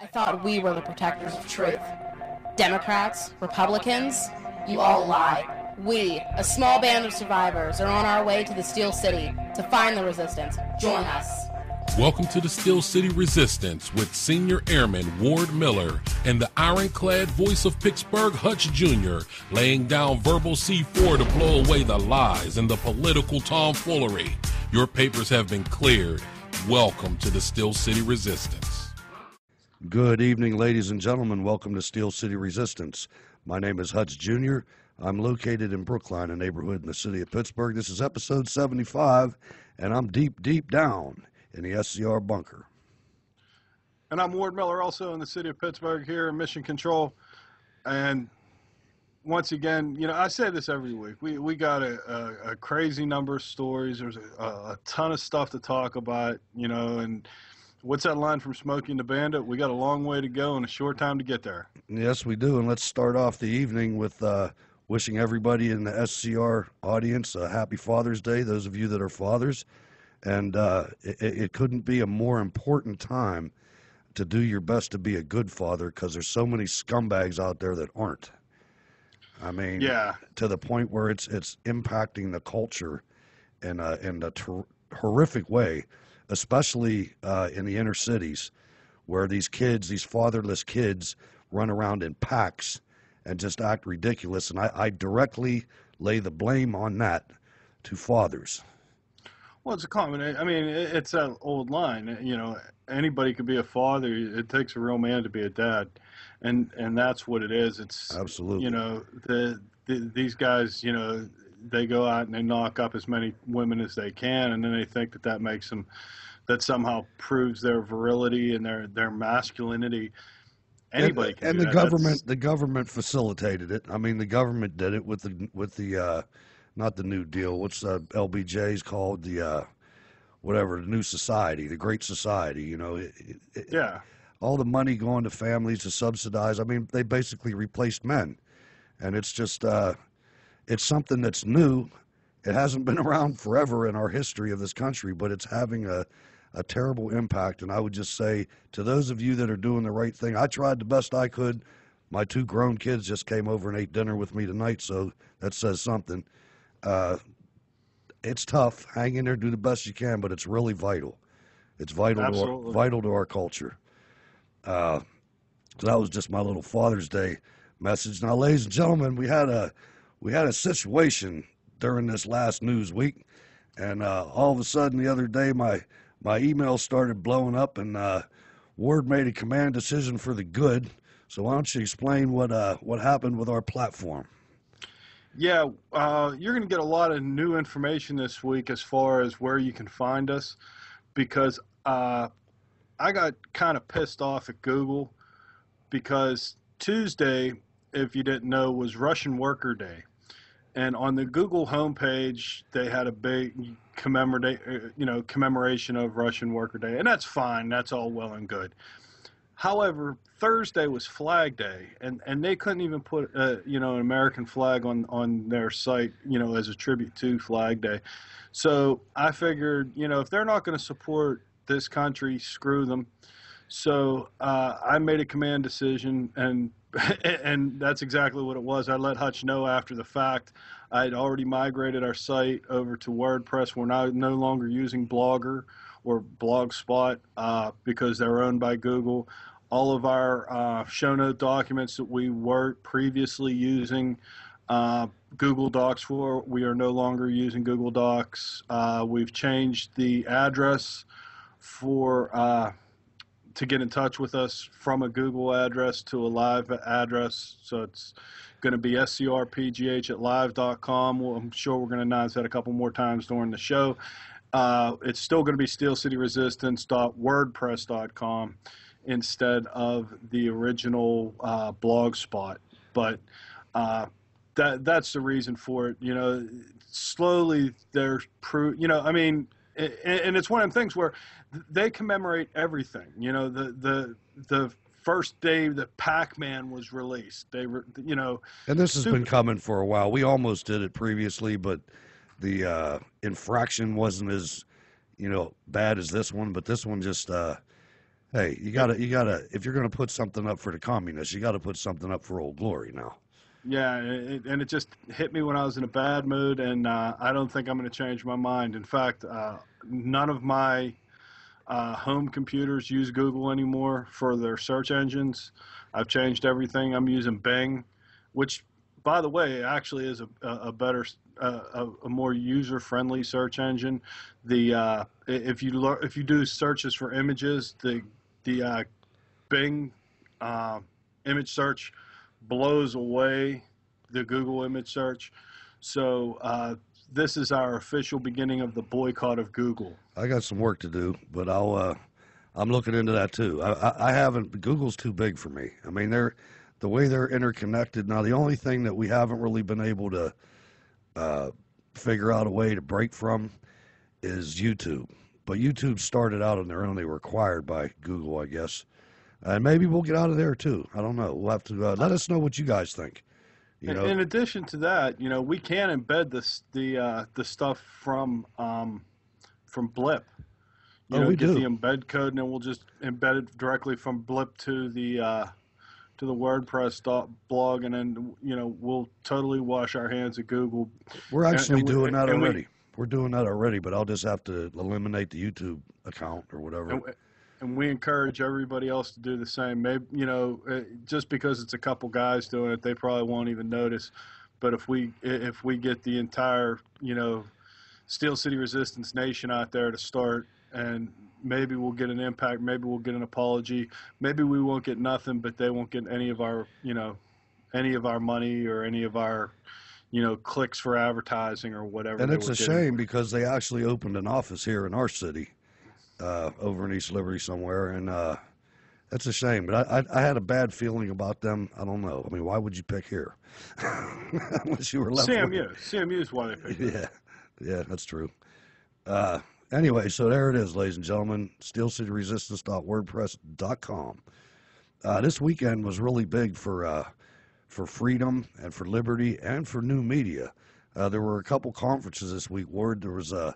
I thought we were the protectors of truth. Democrats, Republicans, you all lie. We, a small band of survivors, are on our way to the Steel City to find the resistance. Join us. Welcome to the Steel City Resistance with Senior Airman Ward Miller and the ironclad voice of Pittsburgh Hutch Jr., laying down verbal C4 to blow away the lies and the political tomfoolery. Your papers have been cleared. Welcome to the Steel City Resistance. Good evening, ladies and gentlemen. Welcome to Steel City Resistance. My name is Hutch Jr. I'm located in Brookline, a neighborhood in the city of Pittsburgh. This is episode 75, and I'm deep, deep down in the SCR bunker. And I'm Ward Miller, also in the city of Pittsburgh here in Mission Control. And once again, you know, I say this every week. We we got a, a, a crazy number of stories. There's a, a ton of stuff to talk about, you know, and what's that line from Smokey and the Bandit? We got a long way to go and a short time to get there. Yes, we do. And let's start off the evening with uh, wishing everybody in the SCR audience a happy Father's Day, those of you that are fathers. And uh, it, it couldn't be a more important time to do your best to be a good father because there's so many scumbags out there that aren't. I mean, Yeah. to the point where it's it's impacting the culture in a in a ter- horrific way, especially uh, in the inner cities, where these kids, these fatherless kids, run around in packs and just act ridiculous. And I, I directly lay the blame on that to fathers. Well, it's a common. I mean, it's that old line. You know, anybody could be a father. It takes a real man to be a dad, and and that's what it is. It's Absolutely. you know the, the these guys. You know, they go out and they knock up as many women as they can, and then they think that that makes them that somehow proves their virility and their their masculinity. Anybody and, can and do the that. That's- government the government facilitated it i mean the government did it with the with the uh not the new deal what's uh, lbj's called the uh whatever the new society the great society you know it, it- yeah. all the money going to families to subsidize i mean they basically replaced men and it's just uh it's something that's new it hasn't been around forever in our history of this country but it's having a a terrible impact. And I would just say to those of you that are doing the right thing, I tried the best I could. My two grown kids just came over and ate dinner with me tonight, so that says something. Uh, it's tough. Hang in there, do the best you can, but it's really vital. It's vital to our, vital to our culture. Uh, so that was just my little Father's Day message. Now, ladies and gentlemen, we had a we had a situation during this last news week, and uh, all of a sudden the other day my my email started blowing up, and uh, Ward made a command decision for the good. So why don't you explain what uh, what happened with our platform? Yeah, uh, you're going to get a lot of new information this week as far as where you can find us because uh, I got kind of pissed off at Google because Tuesday, if you didn't know, was Russian Worker Day. And on the Google homepage, they had a big commemorate, uh, you know, commemoration of Russian Worker Day, and that's fine. That's all well and good. However, Thursday was Flag Day, and, and they couldn't even put uh, you know an American flag on on their site, you know, as a tribute to Flag Day. So I figured, you know, if they're not going to support this country, screw them. So uh, I made a command decision, and and that's exactly what it was. I let Hutch know after the fact. I had already migrated our site over to WordPress. We're now no longer using Blogger or Blogspot uh, because they're owned by Google. All of our uh, show note documents that we were previously using uh, Google Docs for, we are no longer using Google Docs. Uh, we've changed the address for uh, to get in touch with us from a Google address to a live address. So it's going to be scrpgh at live.com. Well, I'm sure we're going to announce that a couple more times during the show. Uh, it's still going to be steelcityresistance.wordpress.com instead of the original uh, blog spot. But uh, that that's the reason for it. You know, slowly they're pro- You know, I mean, and it's one of them things where they commemorate everything. You know, the the the first day that Pac-Man was released, they were, you know, And this has been coming for a while. We almost did it previously, but the uh, infraction wasn't as you know bad as this one. But this one just uh, Hey, you gotta, you gotta. If you're gonna put something up for the communists, you gotta put something up for Old Glory now. Yeah, it, and it just hit me when I was in a bad mood, and uh, I don't think I'm going to change my mind. In fact, uh, none of my uh, home computers use Google anymore for their search engines. I've changed everything. I'm using Bing, which, by the way, actually is a, a better, a, a, more user-friendly search engine. The uh, if you lo- if you do searches for images, the the uh, Bing uh, image search blows away the Google image search. So uh, this is our official beginning of the boycott of Google. I got some work to do, but I'll. Uh, I'm looking into that too. I, I, haven't. Google's too big for me. I mean, they're the way they're interconnected now. The only thing that we haven't really been able to uh, figure out a way to break from is YouTube. But YouTube started out on their own. They were acquired by Google, I guess and maybe we'll get out of there too. I don't know. We'll have to uh, let us know what you guys think. You know? In addition to that, you know, we can embed this the uh, the stuff from um, from Blip. You oh, know, we get do. the embed code, and then we'll just embed it directly from Blip to the uh, to the WordPress blog, and then you know we'll totally wash our hands at Google. We're actually and, and doing we, that already. We, We're doing that already, but I'll just have to eliminate the YouTube account or whatever. And, and we encourage everybody else to do the same. Maybe you know, uh, just because it's a couple guys doing it, they probably won't even notice. But if we if we get the entire you know Steel City Resistance Nation out there to start, and maybe we'll get an impact, maybe we'll get an apology, maybe we won't get nothing, but they won't get any of our you know any of our money or any of our you know clicks for advertising or whatever. And it's a getting. shame because they actually opened an office here in our city uh, over in East Liberty somewhere, and uh, that's a shame. But I, I, I, had a bad feeling about them. I don't know. I mean, why would you pick here? Unless you were left. CMU. CMU is why they picked. Yeah, yeah, that's true. Uh, anyway, so there it is, ladies and gentlemen. SteelCityResistance.wordpress.com. Uh, this weekend was really big for uh, for freedom and for liberty and for new media. Uh, there were a couple conferences this week. Word there was a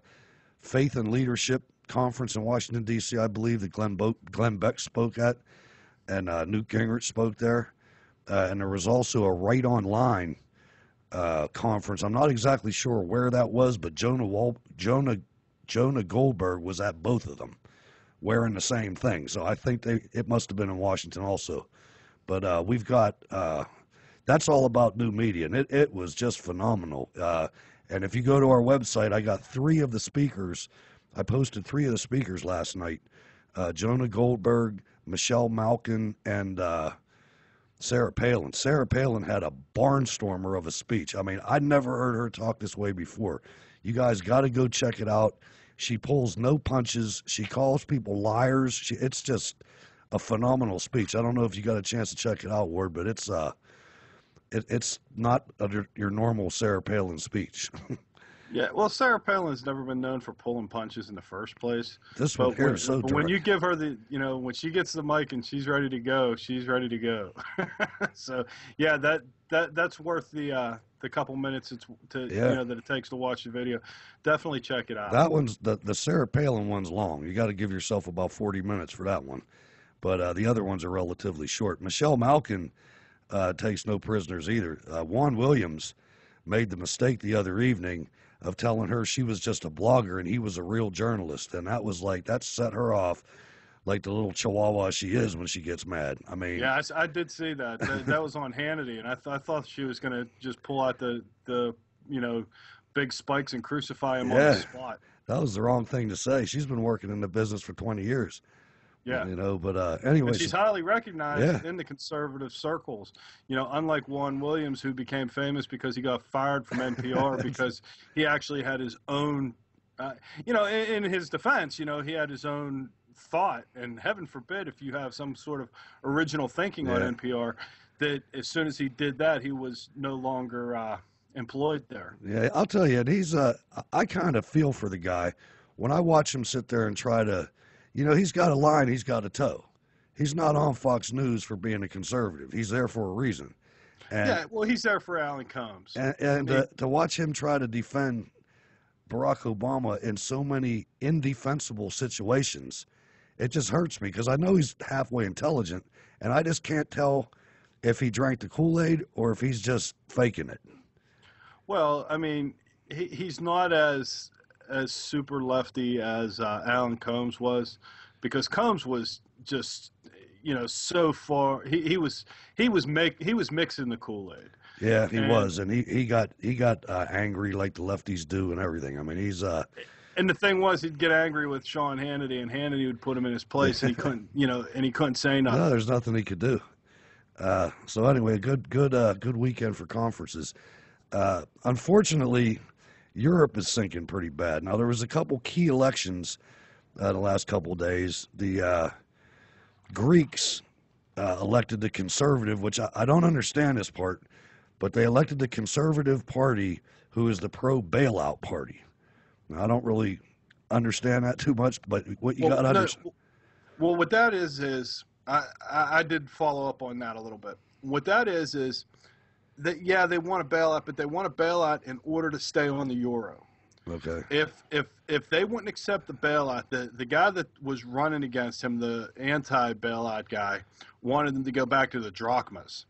faith and leadership conference in Washington D.C. I believe that Glenn, Bo- Glenn Beck spoke at, and uh, Newt Gingrich spoke there, uh, and there was also a Right Online uh, conference. I'm not exactly sure where that was, but Jonah Wal- Jonah Jonah Goldberg was at both of them, wearing the same thing. So I think they it must have been in Washington also. But uh, we've got uh, that's all about new media, and it, it was just phenomenal. Uh, and if you go to our website, I got three of the speakers I posted three of the speakers last night uh, Jonah Goldberg, Michelle Malkin, and uh, Sarah Palin. Sarah Palin had a barnstormer of a speech. I mean, I'd never heard her talk this way before. You guys got to go check it out. She pulls no punches. She calls people liars. She, it's just a phenomenal speech. I don't know if you got a chance to check it out, Ward, but it's uh, it, it's not your normal Sarah Palin speech. Yeah, well, Sarah Palin's never been known for pulling punches in the first place. This one but here when, is so but when you give her the, you know, when she gets the mic and she's ready to go, she's ready to go. so yeah, that that that's worth the uh, the couple minutes it's to Yeah. you know that it takes to watch the video. Definitely check it out. That one's the the Sarah Palin one's long. You got to give yourself about forty minutes for that one, but uh, the other ones are relatively short. Michelle Malkin uh, takes no prisoners either. Uh, Juan Williams made the mistake the other evening of telling her she was just a blogger and he was a real journalist, and that was like that set her off like the little chihuahua she is when she gets mad. I mean, yeah, I did see that. That, that was on Hannity, and I, th- I thought she was going to just pull out the the you know big spikes and crucify him on the spot. that was the wrong thing to say. She's been working in the business for twenty years. Yeah. you know. But uh, anyway, And she's highly recognized Yeah. in the conservative circles. You know, unlike Juan Williams, who became famous because he got fired from NPR because he actually had his own, uh, you know, in, in his defense, you know, he had his own thought. And heaven forbid if you have some sort of original thinking Yeah. on NPR, that as soon as he did that, he was no longer uh, employed there. Yeah, I'll tell you, and he's uh, I kind of feel for the guy when I watch him sit there and try to, you know, he's got a line, he's got a toe. He's not on Fox News for being a conservative. He's there for a reason. And yeah, well, he's there for Alan Colmes. and, and uh, to watch him try to defend Barack Obama in so many indefensible situations, it just hurts me because I know he's halfway intelligent, and I just can't tell if he drank the Kool Aid or if he's just faking it. Well, I mean, he, he's not as as super lefty as uh, Alan Colmes was, because Colmes was just you know so far he, he was he was make he was mixing the Kool Aid. Yeah, he And- was, and he he got he got uh, angry like the lefties do and everything. I mean, he's uh And the thing was, he'd get angry with Sean Hannity, and Hannity would put him in his place, and he couldn't, you know, and he couldn't say nothing. no, there's nothing he could do. Uh, so anyway, good good uh, good weekend for conferences. Uh, unfortunately, Europe is sinking pretty bad. Now there was a couple key elections uh, the last couple of days. The uh, Greeks uh, elected the conservative, which I, I don't understand this part, but they elected the conservative party, who is the pro bailout party. Now, I don't really understand that too much, but what you got to no, understand. well, what that is is I, I I did follow up on that a little bit. What that is is that yeah they want to bail out, but they want to bail out in order to stay on the euro. Okay. If if if they wouldn't accept the bailout, the the guy that was running against him, the anti-bailout guy, wanted them to go back to the drachmas,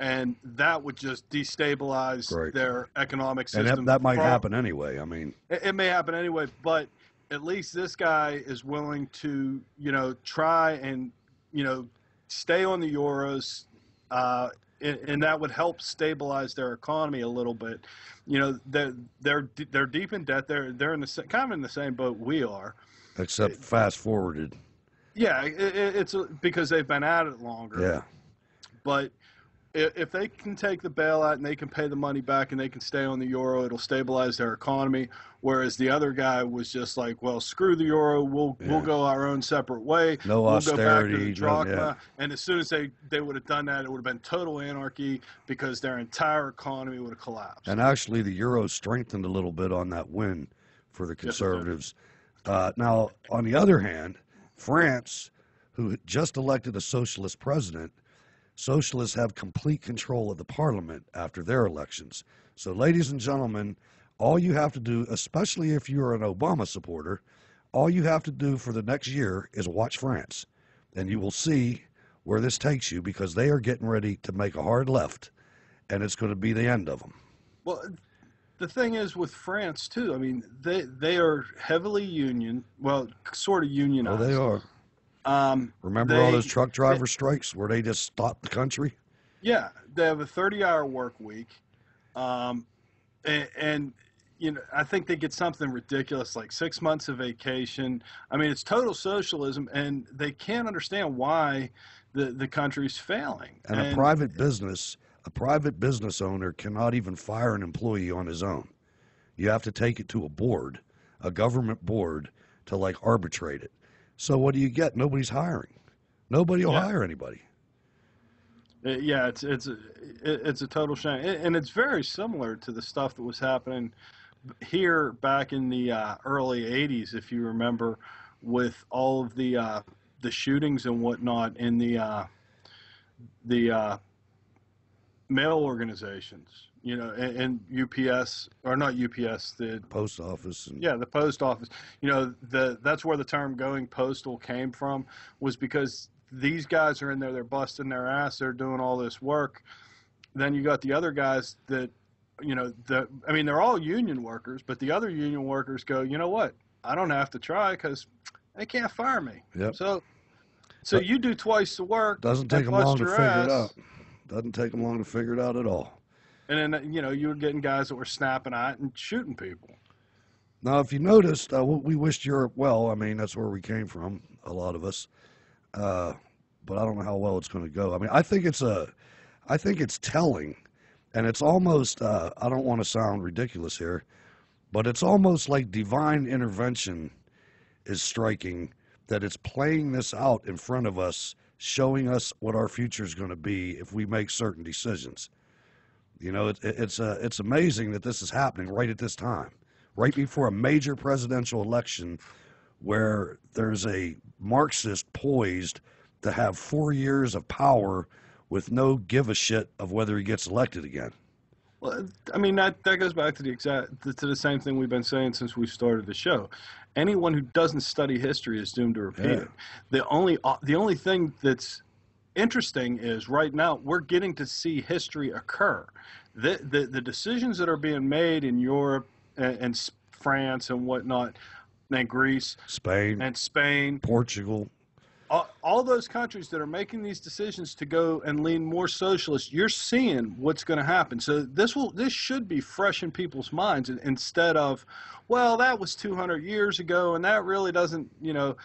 and that would just destabilize their economic And system. that, that might far- happen anyway. I mean, it, it may happen anyway, but at least this guy is willing to, you know, try and, you know, stay on the euros, uh, and, and that would help stabilize their economy a little bit. You know, they're they're they're deep in debt. They're they're in the kind of in the same boat we are. except fast forwarded. Yeah, it, it, it's because they've been at it longer. Yeah. But if they can take the bailout and they can pay the money back and they can stay on the euro, it'll stabilize their economy. Whereas the other guy was just like, well, screw the euro, we'll Yeah. we'll go our own separate way. No we'll go back to austerity, the drachma. yeah. And as soon as they they would have done that, it would have been total anarchy because their entire economy would have collapsed. And actually, the euro strengthened a little bit on that win for the Yes, conservatives. uh, now, on the other hand, France, who just elected a socialist president, socialists have complete control of the parliament after their elections. So, ladies and gentlemen, all you have to do, especially if you're an Obama supporter, all you have to do for the next year is watch France, and you will see where this takes you because they are getting ready to make a hard left, and it's going to be the end of them. Well, the thing is with France too. I mean, they they are heavily union, well, sort of Oh, unionized. they are. Um, Remember all those truck driver strikes where they just stopped the country? Yeah, they have a 30-hour work week, um, and, and you know I think they get something ridiculous like six months of vacation. I mean, it's total socialism, and they can't understand why the the country's failing. And, a private business, a private business owner cannot even fire an employee on his own. You have to take it to a board, a government board, to like arbitrate it. So what do you get? Nobody's hiring. Nobody will Yeah. hire anybody. Uh, yeah, it's it's a, it's a total shame, and it's very similar to the stuff that was happening here back in the uh, early '80s, if you remember, with all of the uh, the shootings and whatnot in the uh, the uh, organizations, you know, and, and UPS or not UPS, the Post office and yeah, the post office. You know, the that's where the term "going postal" came from, was because these guys are in there, they're busting their ass, they're doing all this work. Then you got the other guys that, you know, the I mean, they're all union workers, but the other union workers go, you know what? I don't have to try because they can't fire me. Yep. So, so But- you do twice the work. doesn't take them long to your figure ass, it out. Doesn't take them long to figure it out at all. And then you know you were getting guys that were snapping at and shooting people. Now, if you noticed, uh, we wished Europe well. I mean, that's where we came from, a lot of us. Uh, but I don't know how well it's going to go. I mean, I think it's a, I think it's telling, and it's almost. Uh, I don't want to sound ridiculous here, but it's almost like divine intervention is striking. That it's playing this out in front of us, showing us what our future is going to be if we make certain decisions. You know, it, it, it's uh, it's amazing that this is happening right at this time right before a major presidential election where there's a Marxist poised to have four years of power with no give a shit of whether he gets elected again. Well, I mean that that goes back to the exact to the same thing we've been saying since we started the show. Anyone who doesn't study history is doomed to repeat Yeah. it. The only uh, the only thing that's interesting is right now we're getting to see history occur. The the, the decisions that are being made in Europe and, and France and whatnot, and Greece Spain, and Spain, Portugal. all, all those countries that are making these decisions to go and lean more socialist, you're seeing what's going to happen. So this will this should be fresh in people's minds instead of, well, that was 200 years ago, and that really doesn't, you know,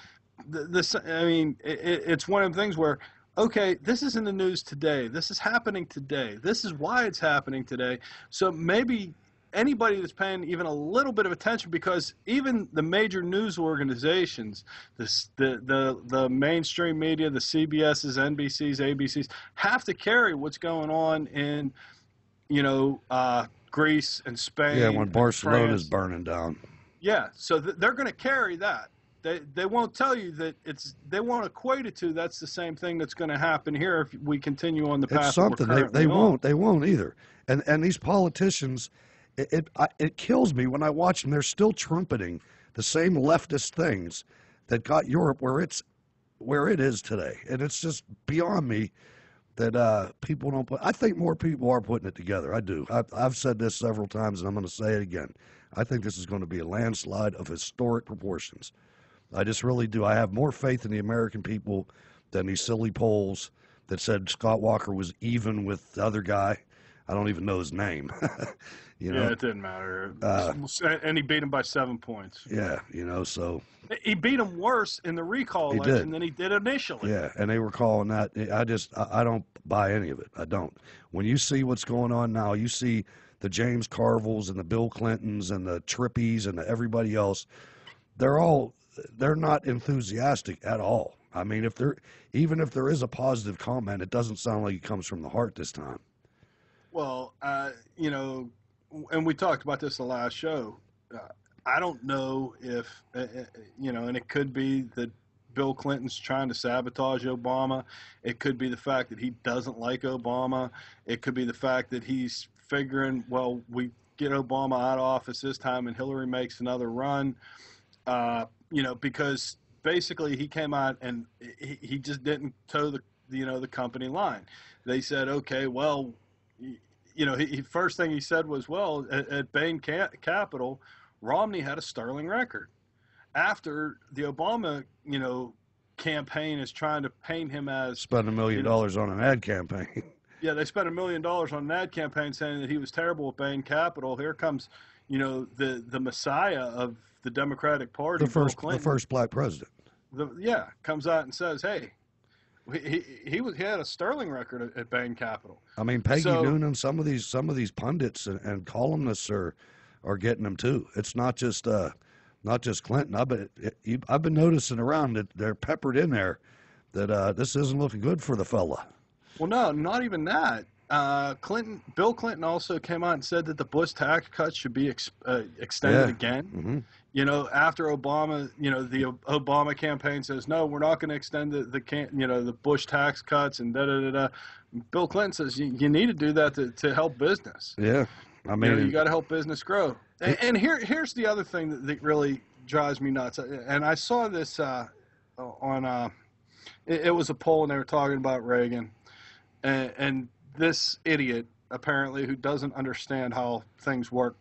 this. I mean, it, it- it's one of the things where. Okay, this is in the news today. This is happening today. This is why it's happening today. So maybe anybody that's paying even a little bit of attention because even the major news organizations the, the the the mainstream media the cbs's nbc's abc's have to carry what's going on in you know uh, greece and spain Yeah, when Barcelona's France. burning down. yeah so th- they're going to carry that they, they won't tell you that it's they won't equate it to that's the same thing that's going to happen here if we continue on the path It's something they, they on. won't they won't either. And and these politicians, it it, I, it kills me when I watch them. They're still trumpeting the same leftist things that got Europe where it's where it is today, and it's just beyond me that uh, people don't put. I think more people are putting it together. I do. I've, I've said this several times, and I'm going to say it again. I think this is going to be a landslide of historic proportions. I just really do. I have more faith in the American people than these silly polls that said Scott Walker was even with the other guy. I don't even know his name. you know, yeah, it didn't matter. Uh, and he beat him by seven points. yeah, you know. So He beat him worse in the recall election did. than he did initially. yeah, and they were calling that. I just I, don't buy any of it. I don't. When you see what's going on now, you see the James Carvilles and the Bill Clintons and the Trippis and the everybody else. They're all they're not enthusiastic at all. I mean, if there even if there is a positive comment, it doesn't sound like it comes from the heart this time. Well, uh, you know, and we talked about this the last show. Uh, I don't know if, uh, uh, you know, and it could be that Bill Clinton's trying to sabotage Obama. It could be the fact that he doesn't like Obama. It could be the fact that he's figuring, well, we get Obama out of office this time and Hillary makes another run. Uh, you know, because basically he came out and he, he just didn't toe the, you know, the company line. They said, okay, well, you know, he, he first thing he said was, well, at, at Bain Ca- Capital, Romney had a sterling record. After the Obama, you know, campaign is trying to paint him as, Spend a million You know- dollars on an ad campaign. yeah, they spent a million dollars on an ad campaign saying that he was terrible at Bain Capital. Here comes, you know, the the messiah of the Democratic Party, the first the first black president. The- yeah, comes out and says, hey, he, he, he was he had a sterling record at, at Bain Capital. I mean, Peggy So- Noonan, some of these some of these pundits and, and columnists are are getting them too. It's not just uh, not just Clinton. I've been you- I've been noticing around that they're peppered in there that uh, this isn't looking good for the fella. Well, no, not even that. Uh, Clinton, Bill Clinton also came out and said that the Bush tax cuts should be ex, uh, extended Yeah. again. hmm You know, after Obama, you know, the Obama campaign says no, we're not going to extend the, the can, you know, the Bush tax cuts and da da da da. Bill Clinton says you, you need to do that to, to help business. Yeah, I You, mean, know, you got to help business grow. And, and here, here's the other thing that, that really drives me nuts. And I saw this uh, on, uh, it, it was a poll, and they were talking about Reagan, and, and this idiot apparently who doesn't understand how things work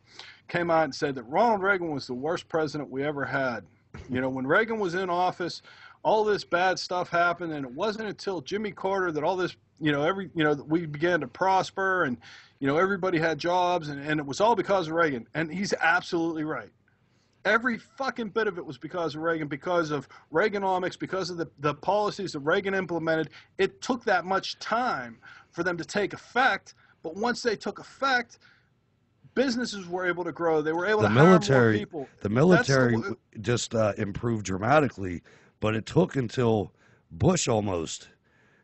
came out and said that Ronald Reagan was the worst president we ever had. You know, when Reagan was in office, all this bad stuff happened, and it wasn't until Jimmy Carter that all this, you know, every, you know, we began to prosper, and you know, everybody had jobs, and, and it was all because of Reagan. And he's absolutely right. Every fucking bit of it was because of Reagan, because of Reaganomics, because of the, the policies that Reagan implemented. It took that much time for them to take effect, but once they took effect, businesses were able to grow. They were able the to hire more military people. the military the- just uh, improved dramatically, but it took until Bush almost,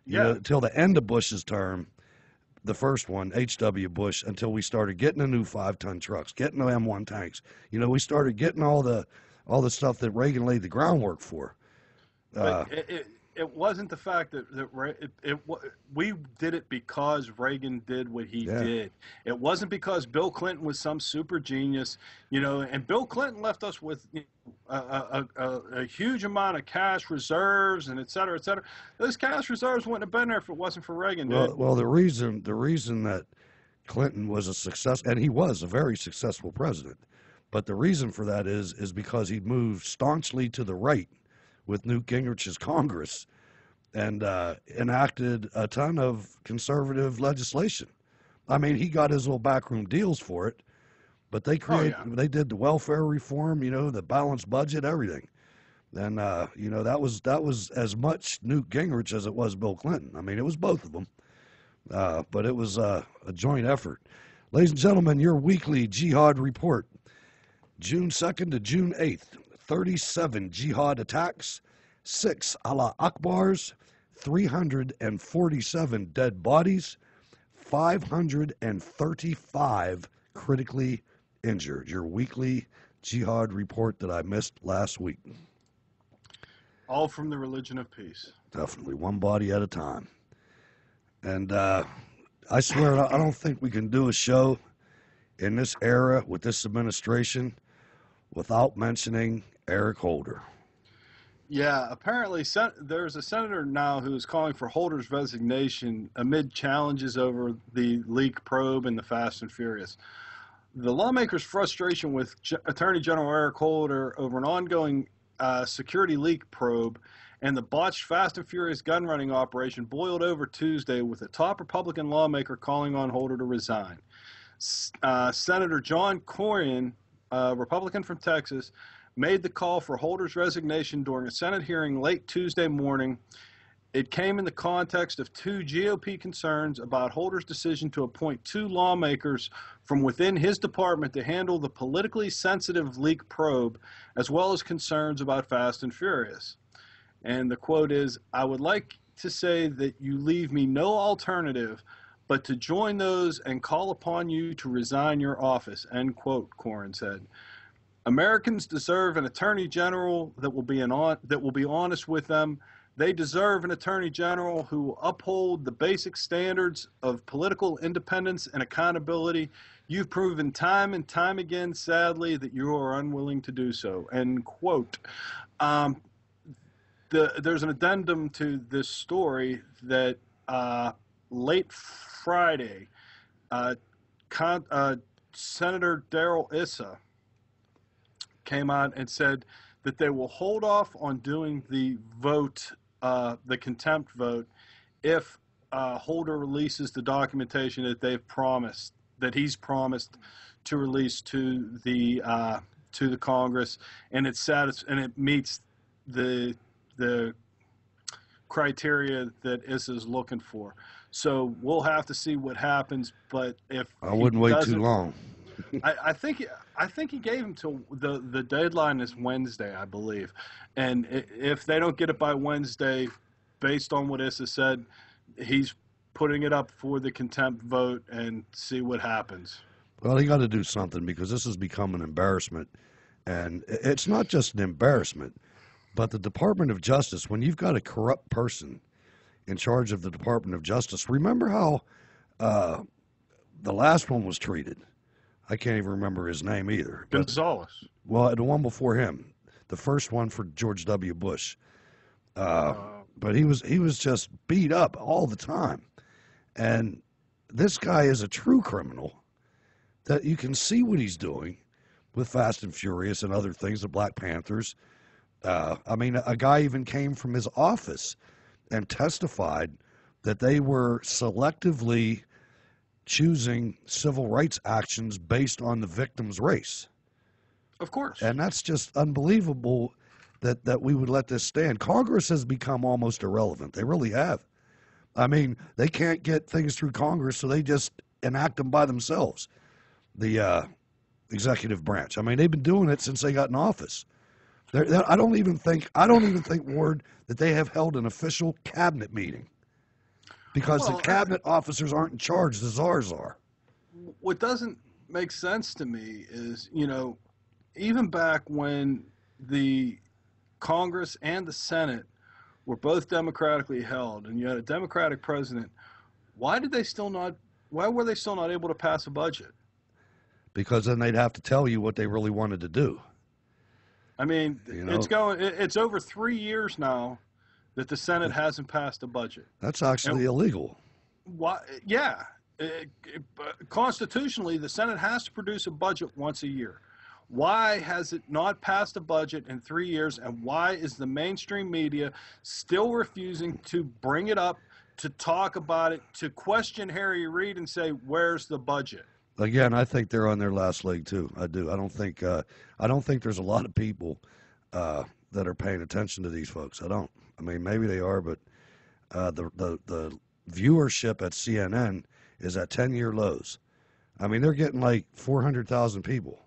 you know, Yeah. until the end of Bush's term, the first one, H.W. Bush, until we started getting the new five ton trucks, getting the M1 tanks. You know, we started getting all the all the stuff that Reagan laid the groundwork for. Uh, it, it, it wasn't the fact that, that it, it, we did it because Reagan did what he yeah. did. It wasn't because Bill Clinton was some super genius, you know. And Bill Clinton left us with you know, a, a, a, a, huge amount of cash reserves and et cetera, et cetera. Those cash reserves wouldn't have been there if it wasn't for Reagan. Well, well, the reason the reason that Clinton was a success, and he was a very successful president, but the reason for that is is because he moved staunchly to the right with Newt Gingrich's Congress and uh, enacted a ton of conservative legislation. I mean, he got his little backroom deals for it, but they create oh, yeah. they did the welfare reform, you know, the balanced budget, everything. And uh, you know that was that was as much Newt Gingrich as it was Bill Clinton. I mean, it was both of them, uh, but it was uh, a joint effort. Ladies and gentlemen, your weekly jihad report, June second to June eighth. 37 jihad attacks, six Allah Akbars, 347 dead bodies, 535 critically injured. Your weekly jihad report that I missed last week. All from the religion of peace. Definitely, one body at a time. And uh, I swear, I don't think we can do a show in this era with this administration without mentioning Eric Holder. Yeah, apparently there's a senator now who's calling for Holder's resignation amid challenges over the leak probe and the Fast and Furious. The lawmakers' frustration with Attorney General Eric Holder over an ongoing uh, security leak probe and the botched Fast and Furious gun running operation boiled over Tuesday with a top Republican lawmaker calling on Holder to resign. Uh, Senator John Cornyn, a Republican from Texas, made the call for Holder's resignation during a Senate hearing late Tuesday morning. It came in the context of two GOP concerns about Holder's decision to appoint two lawmakers from within his department to handle the politically sensitive leak probe, as well as concerns about Fast and Furious. And the quote is I would like to say that you leave me no alternative but to join those and call upon you to resign your office, end quote, Cornyn said. Americans deserve an attorney general that will be an on, that will be honest with them. They deserve an attorney general who will uphold the basic standards of political independence and accountability. You've proven time and time again, sadly, that you are unwilling to do so. End quote. Um, the, there's an addendum to this story that uh, late Friday, uh, con, uh, Senator Darrell Issa came out and said that they will hold off on doing the vote, uh, the contempt vote, if uh, Holder releases the documentation that they've promised, that he's promised to release to the uh, to the Congress, and it satis- and it meets the the criteria that Issa is looking for. So we'll have to see what happens. But if I wouldn't wait too long. I, I, think I think he gave him till the the deadline is Wednesday, I believe, and if they don't get it by Wednesday, based on what Issa said, he's putting it up for the contempt vote and see what happens. Well, he got to do something because this has become an embarrassment, and it's not just an embarrassment, but the Department of Justice. When you've got a corrupt person in charge of the Department of Justice, remember how uh, the last one was treated I can't even remember his name either. But, Gonzales. Well, the one before him, the first one for George W. Bush. Uh, uh, but he was he was just beat up all the time, and this guy is a true criminal. That you can see what he's doing with Fast and Furious and other things, the Black Panthers. Uh, I mean, a guy even came from his office and testified that they were selectively choosing civil rights actions based on the victim's race. Of course. And that's just unbelievable that, that we would let this stand. Congress has become almost irrelevant. They really have. I mean, they can't get things through Congress, so they just enact them by themselves. The uh, executive branch. I mean, they've been doing it since they got in office. They're, they're, I don't even think I don't even think Ward that they have held an official cabinet meeting because well, the cabinet officers aren't in charge; the czars are. What doesn't make sense to me is, you know, even back when the Congress and the Senate were both democratically held, and you had a Democratic president, why did they still not? Why were they still not able to pass a budget? Because then they'd have to tell you what they really wanted to do. I mean, You know- it's going. It's over three years now that the Senate hasn't passed a budget. That's actually illegal. Why? Yeah, It- it- constitutionally, the Senate has to produce a budget once a year. Why has it not passed a budget in three years, and why is the mainstream media still refusing to bring it up, to talk about it, to question Harry Reid and say, "Where's the budget?" Again, I think they're on their last leg too. I do. I don't think. Uh, I don't think there's a lot of people uh, that are paying attention to these folks. I don't. I mean, maybe they are, but uh, the the the viewership at CNN is at ten year lows. I mean, they're getting like four hundred thousand people,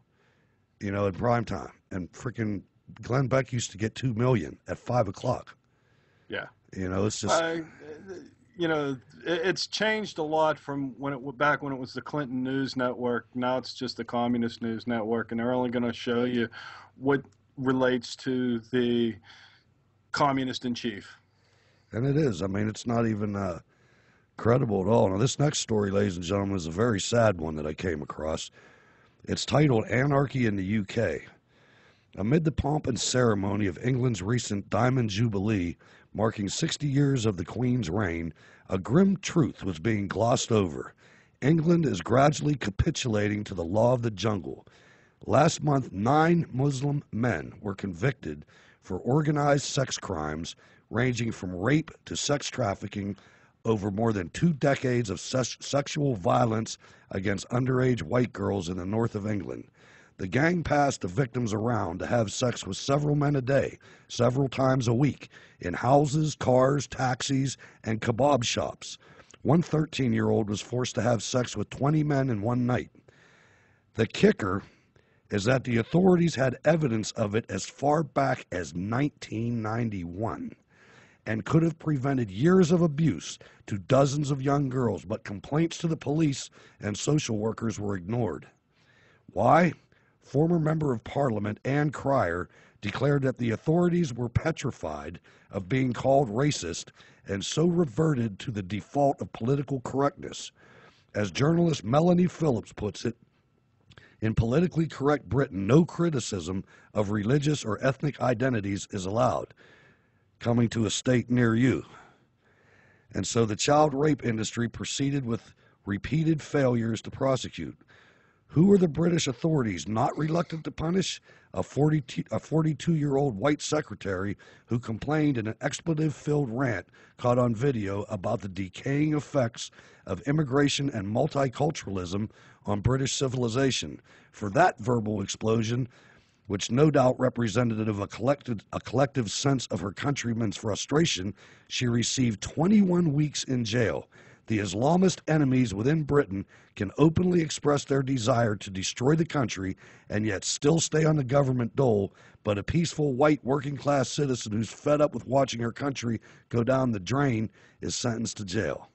you know, in prime time, and freaking Glenn Beck used to get two million at five o'clock. Yeah. You know, it's just I, you know, it's changed a lot from when it back when it was the Clinton News Network. Now it's just the Communist News Network, and they're only going to show you what relates to the communist in chief. And it is. I mean, it's not even uh, credible at all. Now, this next story, ladies and gentlemen, is a very sad one that I came across. It's titled Anarchy in the UK. Amid the pomp and ceremony of England's recent Diamond Jubilee, marking 60 years of the Queen's reign, a grim truth was being glossed over. England is gradually capitulating to the law of the jungle. Last month, nine Muslim men were convicted for organized sex crimes ranging from rape to sex trafficking over more than two decades of sex- sexual violence against underage white girls in the north of England. The gang passed the victims around to have sex with several men a day, several times a week, in houses, cars, taxis, and kebab shops. One 13 year old was forced to have sex with 20 men in one night. The kicker is that the authorities had evidence of it as far back as 1991 and could have prevented years of abuse to dozens of young girls, but complaints to the police and social workers were ignored. Why? Former Member of Parliament Ann Cryer declared that the authorities were petrified of being called racist and so reverted to the default of political correctness. As journalist Melanie Phillips puts it, in politically correct Britain, no criticism of religious or ethnic identities is allowed. Coming to a state near you. And so the child rape industry proceeded with repeated failures to prosecute. Who were the British authorities not reluctant to punish? A 42, a 42 year old white secretary who complained in an expletive filled rant caught on video about the decaying effects of immigration and multiculturalism on British civilization. For that verbal explosion, which no doubt represented of a collective, a collective sense of her countrymen's frustration, she received 21 weeks in jail. The Islamist enemies within Britain can openly express their desire to destroy the country and yet still stay on the government dole, but a peaceful white working class citizen who's fed up with watching her country go down the drain is sentenced to jail.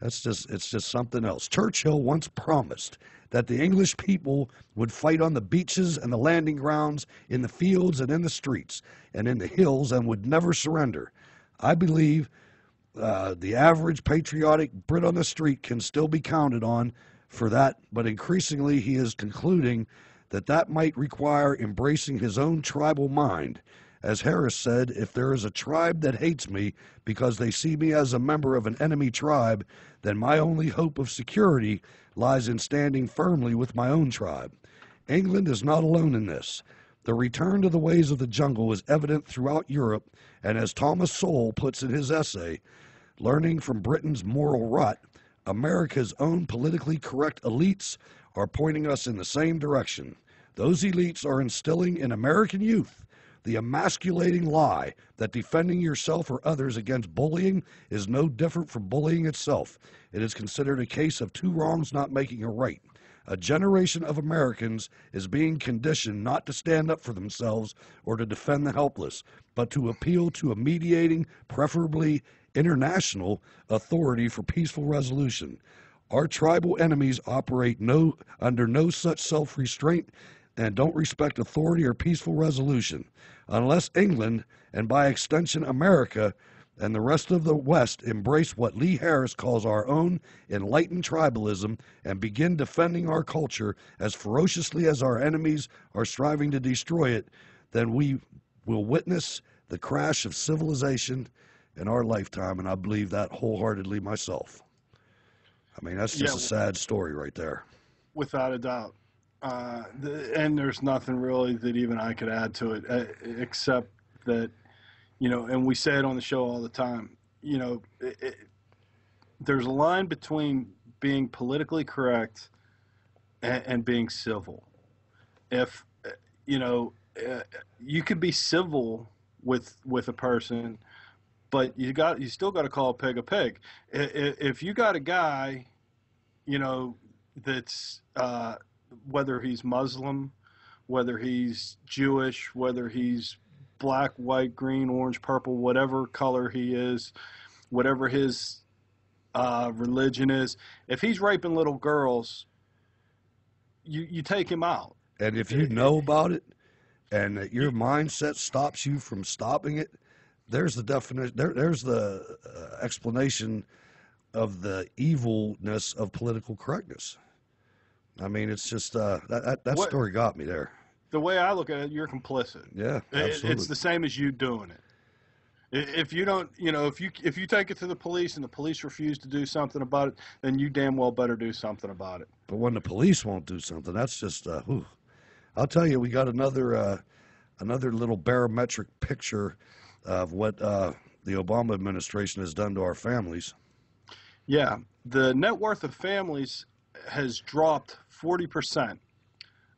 That's just it's just something else. Churchill once promised that the English people would fight on the beaches and the landing grounds, in the fields and in the streets, and in the hills, and would never surrender. I believe uh, the average patriotic Brit on the street can still be counted on for that, but increasingly he is concluding that that might require embracing his own tribal mind. As Harris said, if there is a tribe that hates me because they see me as a member of an enemy tribe, then my only hope of security lies in standing firmly with my own tribe. England is not alone in this. The return to the ways of the jungle is evident throughout Europe, and as Thomas Sowell puts in his essay, learning from Britain's moral rut, America's own politically correct elites are pointing us in the same direction. Those elites are instilling in American youth the emasculating lie that defending yourself or others against bullying is no different from bullying itself. It is considered a case of two wrongs not making a right. A generation of Americans is being conditioned not to stand up for themselves or to defend the helpless, but to appeal to a mediating, preferably international, authority for peaceful resolution. Our tribal enemies operate no under no such self-restraint and don't respect authority or peaceful resolution. Unless England, and by extension America, and the rest of the West embrace what Lee Harris calls our own enlightened tribalism and begin defending our culture as ferociously as our enemies are striving to destroy it, then we will witness the crash of civilization in our lifetime, and I believe that wholeheartedly myself. I mean, that's just Yeah. a sad story right there. without a doubt. Uh, the, and there's nothing really that even I could add to it, uh, except that, you know, and we say it on the show all the time. You know, it, it, there's a line between being politically correct and, and being civil. If you know, uh, you could be civil with with a person, but you got you still got to call a pig a pig. If you got a guy, you know, that's uh, whether he's Muslim, whether he's Jewish, whether he's black, white, green, orange, purple, whatever color he is, whatever his uh, religion is, if he's raping little girls, you you take him out. And if you know about it and that your mindset stops you from stopping it, there's the definition, there, there's the uh, explanation of the evilness of political correctness. I mean, it's just, uh, that, that, that What- story got me there. The way I look at it, you're complicit. Yeah, absolutely. It's the same as you doing it. If you don't, you know, if you if you take it to the police and the police refuse to do something about it, then you damn well better do something about it. But when the police won't do something, that's just, uh, whew. I'll tell you, we got another, uh, another little barometric picture of what uh, the Obama administration has done to our families. Yeah, the net worth of families has dropped 40%.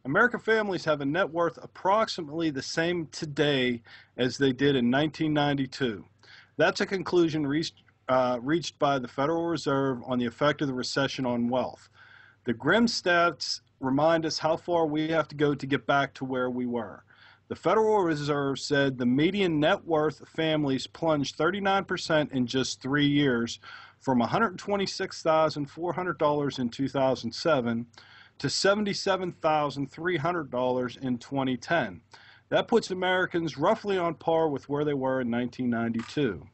American families have a net worth approximately the same today as they did in 1992. That's a conclusion reached, uh, reached by the Federal Reserve on the effect of the recession on wealth. The grim stats remind us how far we have to go to get back to where we were. The Federal Reserve said the median net worth of families plunged 39% in just three years, from $126,400 in 2007 to $77,300 in 2010. That puts Americans roughly on par with where they were in 1992.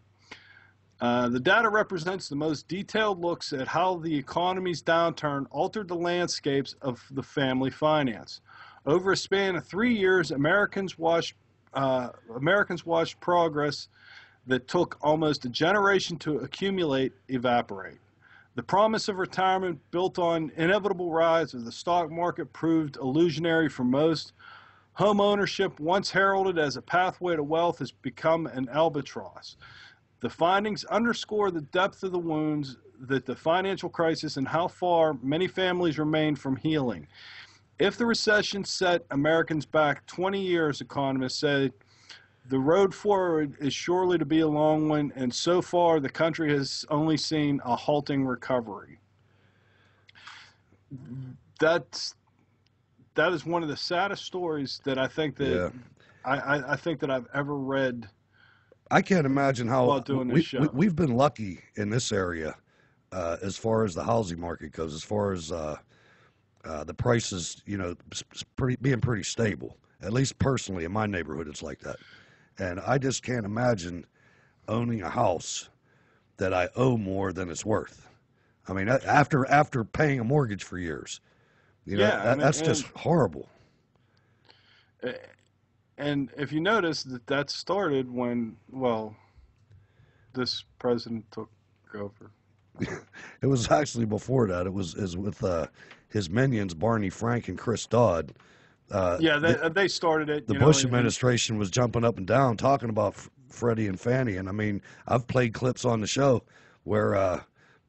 Uh, the data represents the most detailed looks at how the economy's downturn altered the landscapes of the family finance. Over a span of three years, Americans watched uh, Americans watched progress that took almost a generation to accumulate evaporate. The promise of retirement built on inevitable rise of the stock market proved illusionary for most. Home ownership, once heralded as a pathway to wealth, has become an albatross. The findings underscore the depth of the wounds that the financial crisis and how far many families remain from healing. If the recession set Americans back 20 years, economists say, the road forward is surely to be a long one, and so far the country has only seen a halting recovery. That's that is one of the saddest stories that I think that Yeah. I, I, I think that I've ever read. I can't imagine how doing this we, show. we, have been lucky in this area uh, as far as the housing market goes, as far as uh, uh, the prices, you know, pretty, being pretty stable. At least personally, in my neighborhood, it's like that. And I just can't imagine owning a house that I owe more than it's worth. I mean, after after paying a mortgage for years, you know, Yeah, that, and- that's just horrible. And if you notice that that started when, well, this president took over. It was actually before that. It was is with uh, his minions, Barney Frank and Chris Dodd. Uh, Yeah, they, the, they started it. the you know, Bush and- administration was jumping up and down talking about F- Freddie and Fannie, and I mean, I've played clips on the show where uh,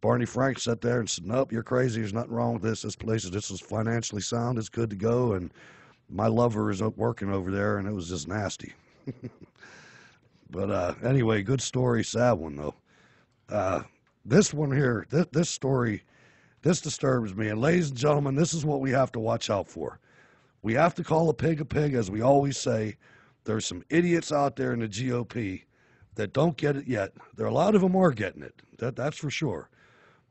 Barney Frank sat there and said, "Nope, you're crazy. There's nothing wrong with this. This place is this is financially sound. It's good to go." And my lover is up working over there, and it was just nasty. but uh, anyway, good story, sad one though. Uh, this one here, this, this story, this disturbs me. And ladies and gentlemen, this is what we have to watch out for. We have to call a pig a pig, as we always say. There's some idiots out there in the GOP that don't get it yet. There, are a lot of them are getting it. That, that's for sure.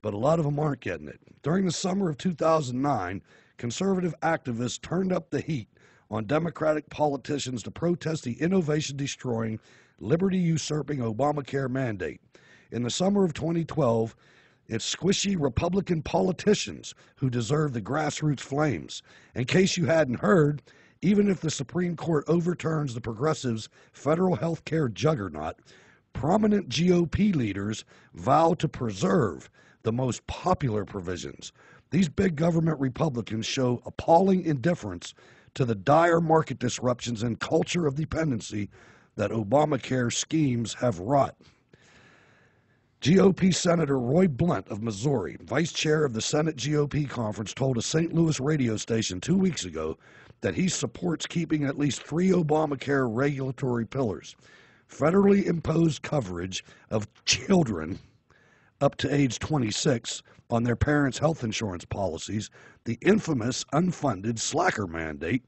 But a lot of them aren't getting it. During the summer of 2009, conservative activists turned up the heat on Democratic politicians to protest the innovation destroying, liberty usurping Obamacare mandate. In the summer of 2012, it's squishy Republican politicians who deserve the grassroots flames. In case you hadn't heard, even if the Supreme Court overturns the progressives' federal health care juggernaut, prominent GOP leaders vow to preserve the most popular provisions. These big government Republicans show appalling indifference to the dire market disruptions and culture of dependency that Obamacare schemes have wrought. GOP Senator Roy Blunt of Missouri, vice chair of the Senate GOP conference, told a St. Louis radio station two weeks ago that he supports keeping at least three Obamacare regulatory pillars federally imposed coverage of children up to age 26 on their parents' health insurance policies, the infamous unfunded slacker mandate,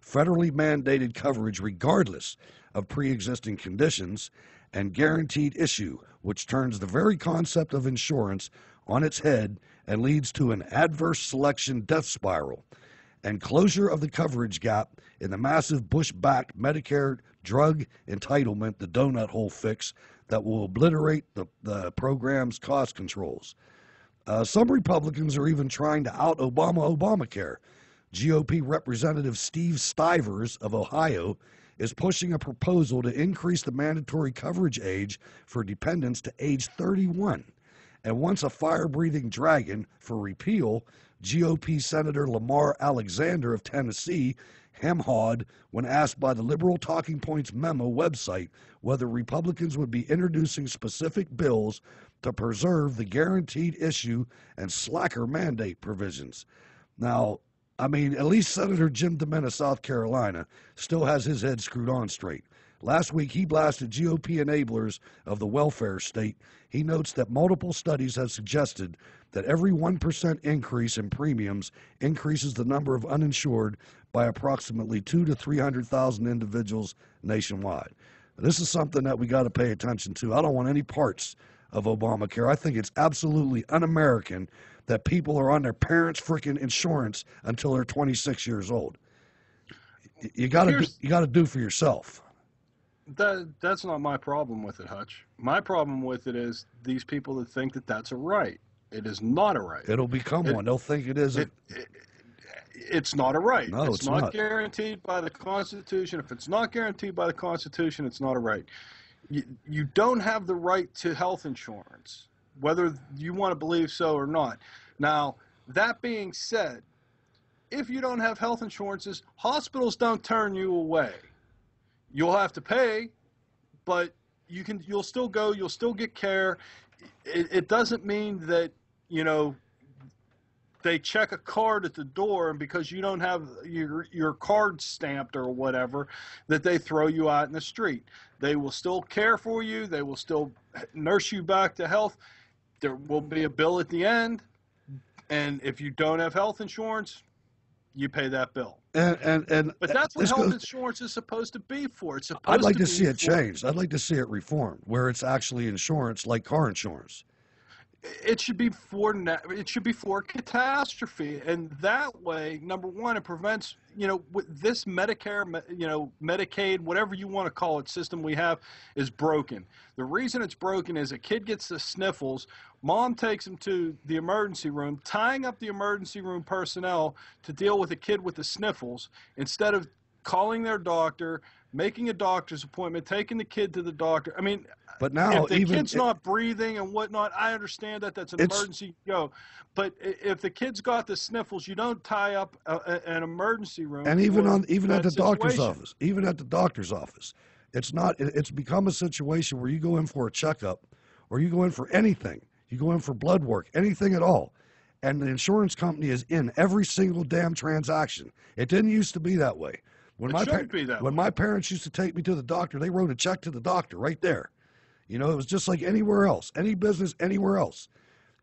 federally mandated coverage regardless of pre existing conditions, and guaranteed issue, which turns the very concept of insurance on its head and leads to an adverse selection death spiral, and closure of the coverage gap in the massive Bush backed Medicare drug entitlement, the donut hole fix that will obliterate the, the program's cost controls. Uh, some Republicans are even trying to out Obama Obamacare. GOP Representative Steve Stivers of Ohio is pushing a proposal to increase the mandatory coverage age for dependents to age 31. And once a fire breathing dragon for repeal, GOP Senator Lamar Alexander of Tennessee hem-hawed when asked by the Liberal Talking Points memo website whether Republicans would be introducing specific bills to preserve the guaranteed issue and slacker mandate provisions. Now, I mean, at least Senator Jim DeMint of South Carolina still has his head screwed on straight. Last week, he blasted GOP enablers of the welfare state. He notes that multiple studies have suggested that every 1% increase in premiums increases the number of uninsured by approximately two to 300,000 individuals nationwide. This is something that we got to pay attention to. I don't want any parts of Obamacare. I think it's absolutely un American that people are on their parents' freaking insurance until they're 26 years old. You got to you got to do for yourself. That that's not my problem with it, Hutch. My problem with it is these people that think that that's a right. It is not a right. It'll become it, one. They'll think it is. It, it, it's not a right. No, it's, it's not, not, guaranteed by the Constitution. If it's not guaranteed by the Constitution, it's not a right. You, you don't have the right to health insurance, whether you want to believe so or not. Now, that being said, if you don't have health insurances, hospitals don't turn you away. You'll have to pay, but you can you'll still go, you'll still get care. It, it doesn't mean that, you know, they check a card at the door and because you don't have your your card stamped or whatever that they throw you out in the street they will still care for you they will still nurse you back to health there will be a bill at the end and if you don't have health insurance you pay that bill. And and, and but that's what health goes, insurance is supposed to be for. It's supposed i'd like to, to see it changed. I'd like to see it reformed where it's actually insurance like car insurance it should be for it should be for catastrophe. And that way number one it prevents you know this medicare you know medicaid whatever you want to call it system we have is broken. The reason it's broken is a kid gets the sniffles mom takes him to the emergency room tying up the emergency room personnel to deal with a kid with the sniffles instead of calling their doctor making a doctor's appointment, taking the kid to the doctor. I mean, but now if the even, kid's it, not breathing and whatnot, I understand that that's an emergency go. But if the kid's got the sniffles, you don't tie up a, a, an emergency room. And even on even at the situation. doctor's office, even at the doctor's office, it's not. It's become a situation where you go in for a checkup, or you go in for anything. You go in for blood work, anything at all and the insurance company is in every single damn transaction. It didn't used to be that way. When it my par- be that when way. my parents used to take me to the doctor, they wrote a check to the doctor right there. You know, it was just like anywhere else, any business anywhere else.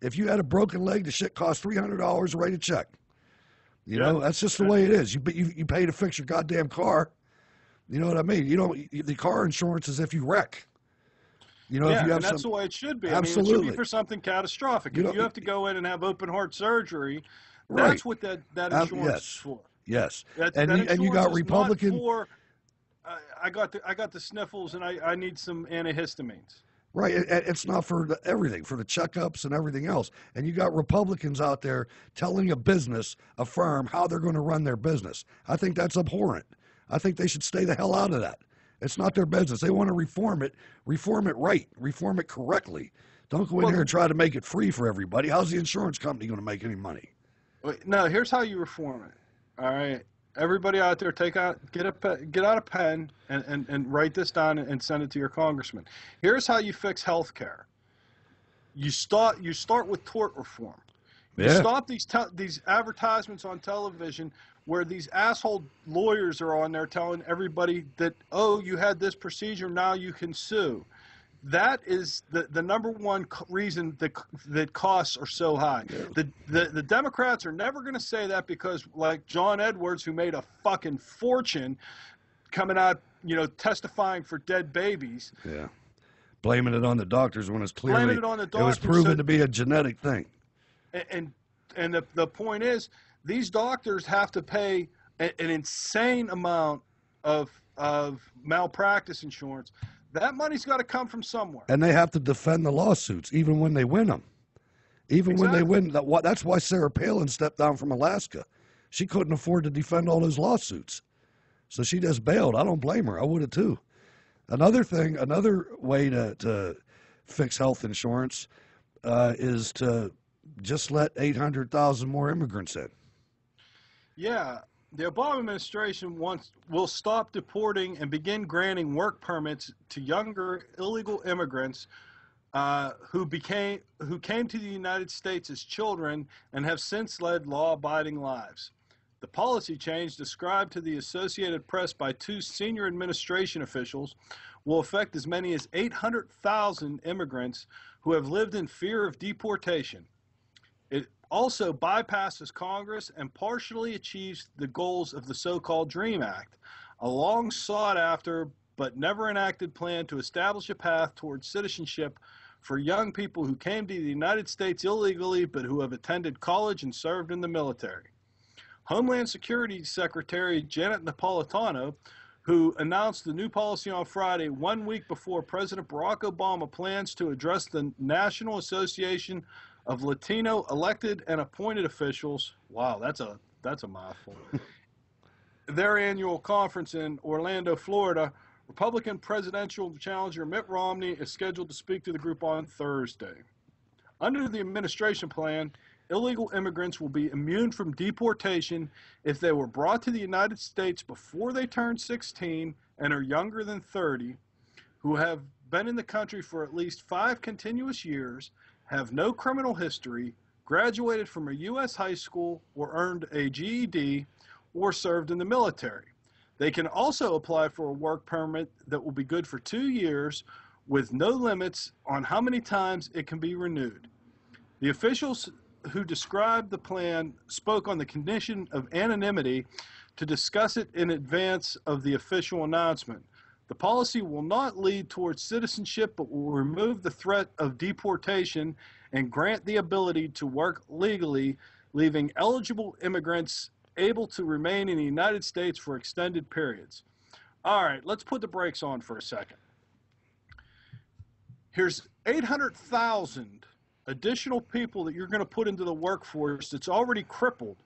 If you had a broken leg, the shit cost three hundred dollars to write a check. You yeah. know, that's just the way it is. You, you you pay to fix your goddamn car. You know what I mean? You don't. The car insurance is if you wreck. You know, yeah, if you have and that's some, the way it should be. Absolutely. I mean, it should be for something catastrophic. You if you have to go in and have open heart surgery, that's what that, that insurance yes. is for. Yes, That, and that you, and you got insurance is not Republican. For, uh, I got the I got the sniffles and I, I need some antihistamines. Right, it, it- it's not for the, everything, for the checkups and everything else. And you got Republicans out there telling a business, a firm, how they're going to run their business. I think that's abhorrent. I think they should stay the hell out of that. It's not their business. They want to reform it, reform it right, reform it correctly. Don't go in Well- here and try to make it free for everybody. How's the insurance company going to make any money? No, here's how you reform it. All right, everybody out there, take out get a pe- get out a pen and, and, and write this down and send it to your congressman. Here's how you fix health care. You start you start with tort reform. You Yeah. stop these te- these advertisements on television where these asshole lawyers are on there telling everybody that oh you had this procedure now you can sue. That is the, the number one reason that that costs are so high. The, the the Democrats are never going to say that because like John Edwards who made a fucking fortune coming out you know testifying for dead babies Yeah. Blaming it on the doctors when it's clearly Blaming it on the it was proven so- to be a genetic thing. and and, and the, the point is these doctors have to pay a, an insane amount of of malpractice insurance that money's got to come from somewhere and they have to defend the lawsuits even when they win them. Even when they win, that that's why Sarah Palin stepped down from Alaska. She couldn't afford to defend all those lawsuits, so she just bailed. I don't blame her. I would have too. Another thing, another way to to fix health insurance uh, is to just let eight hundred thousand more immigrants in. yeah the obama administration wants will stop deporting and begin granting work permits to younger illegal immigrants uh, who became who came to the United States as children and have since led law-abiding lives. The policy change described to the Associated Press by two senior administration officials will affect as many as 800,000 immigrants who have lived in fear of deportation. Also bypasses Congress and partially achieves the goals of the so-called DREAM Act, a long sought after but never enacted plan to establish a path towards citizenship for young people who came to the United States illegally but who have attended college and served in the military. Homeland Security Secretary Janet Napolitano, who announced the new policy on Friday, one week before President Barack Obama plans to address the National Association of Latino elected and appointed officials. Wow, that's a that's a mouthful. Their annual conference in Orlando, Florida, Republican presidential challenger Mitt Romney is scheduled to speak to the group on Thursday. Under the administration plan, illegal immigrants will be immune from deportation if they were brought to the United States before they turn 16 and are younger than 30, who have been in the country for at least five continuous years, have no criminal history, graduated from a U.S. high school, or earned a GED, or served in the military. They can also apply for a work permit that will be good for two years with no limits on how many times it can be renewed. The officials who described the plan spoke on the condition of anonymity to discuss it in advance of the official announcement. The policy will not lead towards citizenship but will remove the threat of deportation and grant the ability to work legally, leaving eligible immigrants able to remain in the United States for extended periods. All right, let's put the brakes on for a second. Here's 800,000 additional people that you're going to put into the workforce that's already crippled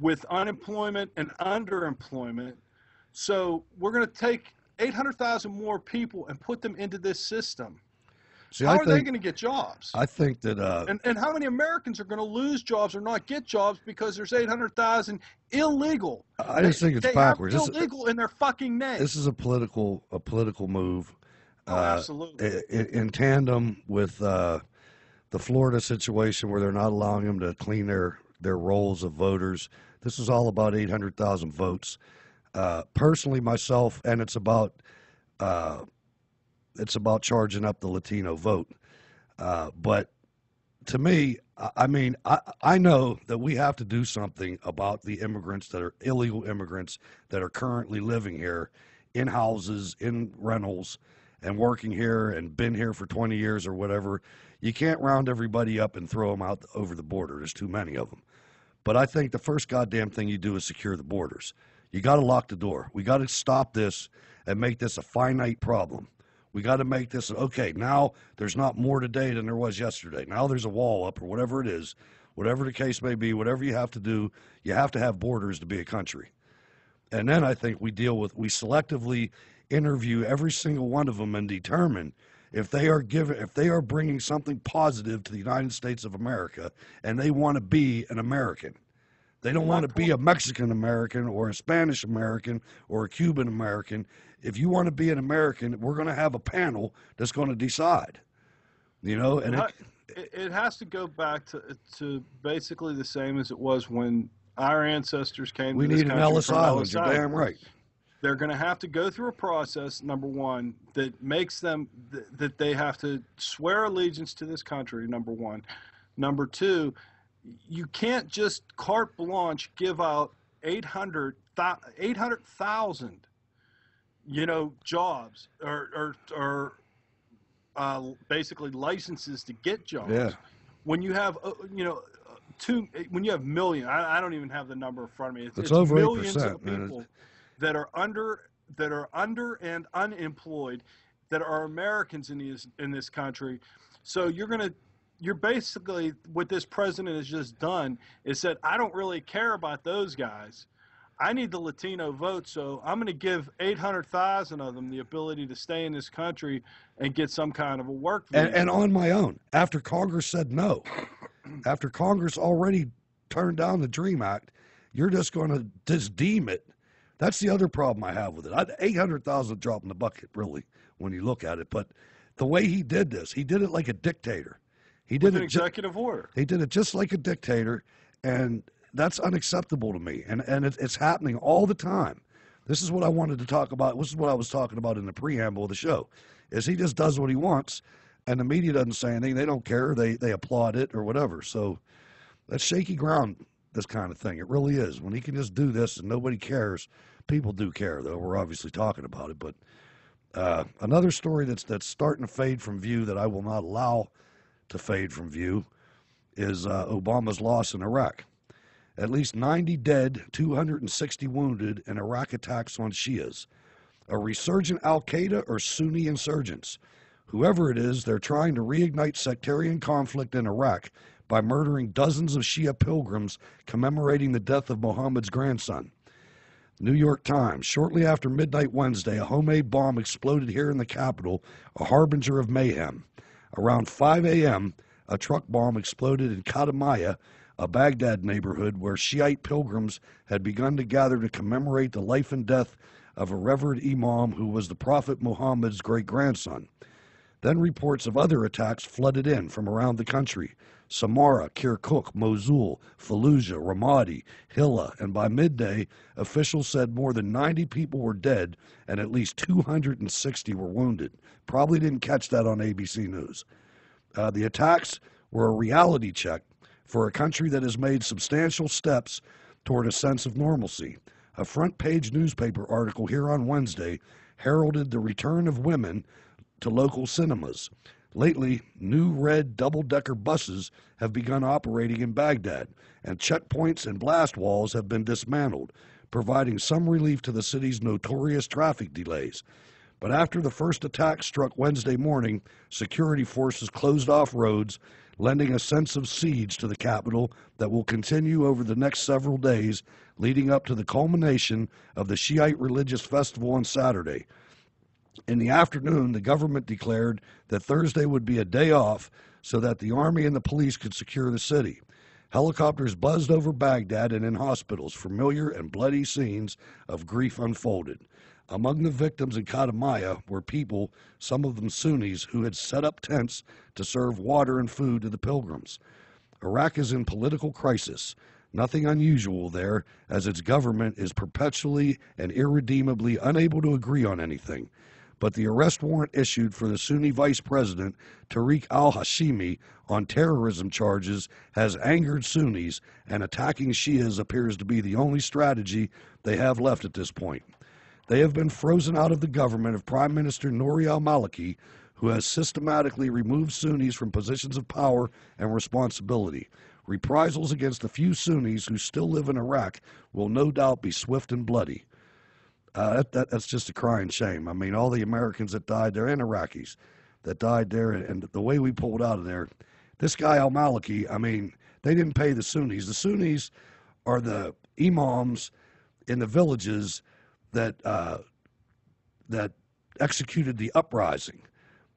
with unemployment and underemployment. So we're going to take 800,000 more people and put them into this system. See, How I are they going to get jobs? I think that uh, and, and how many Americans are going to lose jobs or not get jobs because there's 800,000 illegal? I just think it's backwards. This- illegal in their fucking name. this is a political a political move. oh, uh, absolutely. i- i- in tandem with uh, the Florida situation where they're not allowing them to clean their, their rolls of voters. This is all about 800,000 votes. Uh, personally, myself, and it's about uh, it's about charging up the Latino vote. Uh, but to me, I, I mean, I, I know that we have to do something about the immigrants that are illegal immigrants that are currently living here in houses, in rentals, and working here and been here for 20 years or whatever. You can't round everybody up and throw them out over the border. There's too many of them. But I think the first goddamn thing you do is secure the borders. You got to lock the door. We got to stop this and make this a finite problem. We got to make this okay. Now there's not more today than there was yesterday. Now there's a wall up or whatever it is, whatever the case may be, whatever you have to do, you have to have borders to be a country. And then I think we deal with we selectively interview every single one of them and determine if they are given if they are bringing something positive to the United States of America and they want to be an American. They don't want to be a Mexican American or a Spanish American or a Cuban American. If you want to be an American, we're going to have a panel that's going to decide. You know, and it, it, it has to go back to to basically the same as it was when our ancestors came. we to this need an Ellis Island. You're damn right. They're going to have to go through a process. Number one, that makes them th- that they have to swear allegiance to this country. Number one. Number two, you can't just carte blanche give out 800 800,000 you know jobs or or, or uh, basically licenses to get jobs Yeah. when you have uh, you know two when you have million I, I don't even have the number in front of me it's, It's it's over millions 8%, of man. people that are under that are under and unemployed that are Americans in this in this country so you're going to you're basically what this president has just done is said I don't really care about those guys. I need the Latino vote, so I'm going to give 800,000 of them the ability to stay in this country and get some kind of a work visa. and, and on my own after Congress said no, after Congress already turned down the Dream Act, you're just going to just deem it. That's the other problem I have with it. I- 800,000 drop in the bucket, really, when you look at it. But the way he did this, he did it like a dictator. He did an it. ju- executive order. he did it just like a dictator, and that's unacceptable to me. And and it, it's happening all the time. This is what I wanted to talk about. This is what I was talking about in the preamble of the show. Is he just does what he wants, and the media doesn't say anything. They don't care. They they applaud it or whatever. So that's shaky ground. This kind of thing. It really is. When he can just do this and nobody cares. People do care though. We're obviously talking about it, but. Uh, another story that's that's starting to fade from view that I will not allow to fade from view is uh, Obama's loss in Iraq. At least 90 dead, 260 wounded in Iraq attacks on Shias. A resurgent Al Qaeda or Sunni insurgents. Whoever it is, they're trying to reignite sectarian conflict in Iraq by murdering dozens of Shia pilgrims commemorating the death of Muhammad's grandson. New York Times. Shortly after midnight Wednesday, a homemade bomb exploded here in the capital, a harbinger of mayhem. Around 5 a.m., a truck bomb exploded in Kadhimiya, a Baghdad neighborhood where Shiite pilgrims had begun to gather to commemorate the life and death of a revered imam who was the Prophet Muhammad's great grandson. Then reports of other attacks flooded in from around the country Samarra, Kirkuk, Mosul, Fallujah, Ramadi, Hilla, and by midday, officials said more than 90 people were dead and at least 260 were wounded. Probably didn't catch that on ABC News. Uh, the attacks were a reality check for a country that has made substantial steps toward a sense of normalcy. A front page newspaper article here on Wednesday heralded the return of women to local cinemas. Lately, new red double decker buses have begun operating in Baghdad, and checkpoints and blast walls have been dismantled, providing some relief to the city's notorious traffic delays. But after the first attack struck Wednesday morning, security forces closed off roads, lending a sense of siege to the capital that will continue over the next several days, leading up to the culmination of the Shiite religious festival on Saturday. In the afternoon, the government declared that Thursday would be a day off so that the army and the police could secure the city. Helicopters buzzed over Baghdad and in hospitals, familiar and bloody scenes of grief unfolded. Among the victims in Kadhimiya were people, some of them Sunnis, who had set up tents to serve water and food to the pilgrims. Iraq is in political crisis. Nothing unusual there, as its government is perpetually and irredeemably unable to agree on anything. But the arrest warrant issued for the Sunni vice president, Tariq al Hashimi, on terrorism charges has angered Sunnis, and attacking Shias appears to be the only strategy they have left at this point. They have been frozen out of the government of Prime Minister Nouri al Maliki, who has systematically removed Sunnis from positions of power and responsibility. Reprisals against the few Sunnis who still live in Iraq will no doubt be swift and bloody. Uh, that, that, that's just a crying shame. I mean, all the Americans that died there and Iraqis that died there, and the way we pulled out of there. This guy Al Maliki, I mean, they didn't pay the Sunnis. The Sunnis are the imams in the villages that uh, that executed the uprising.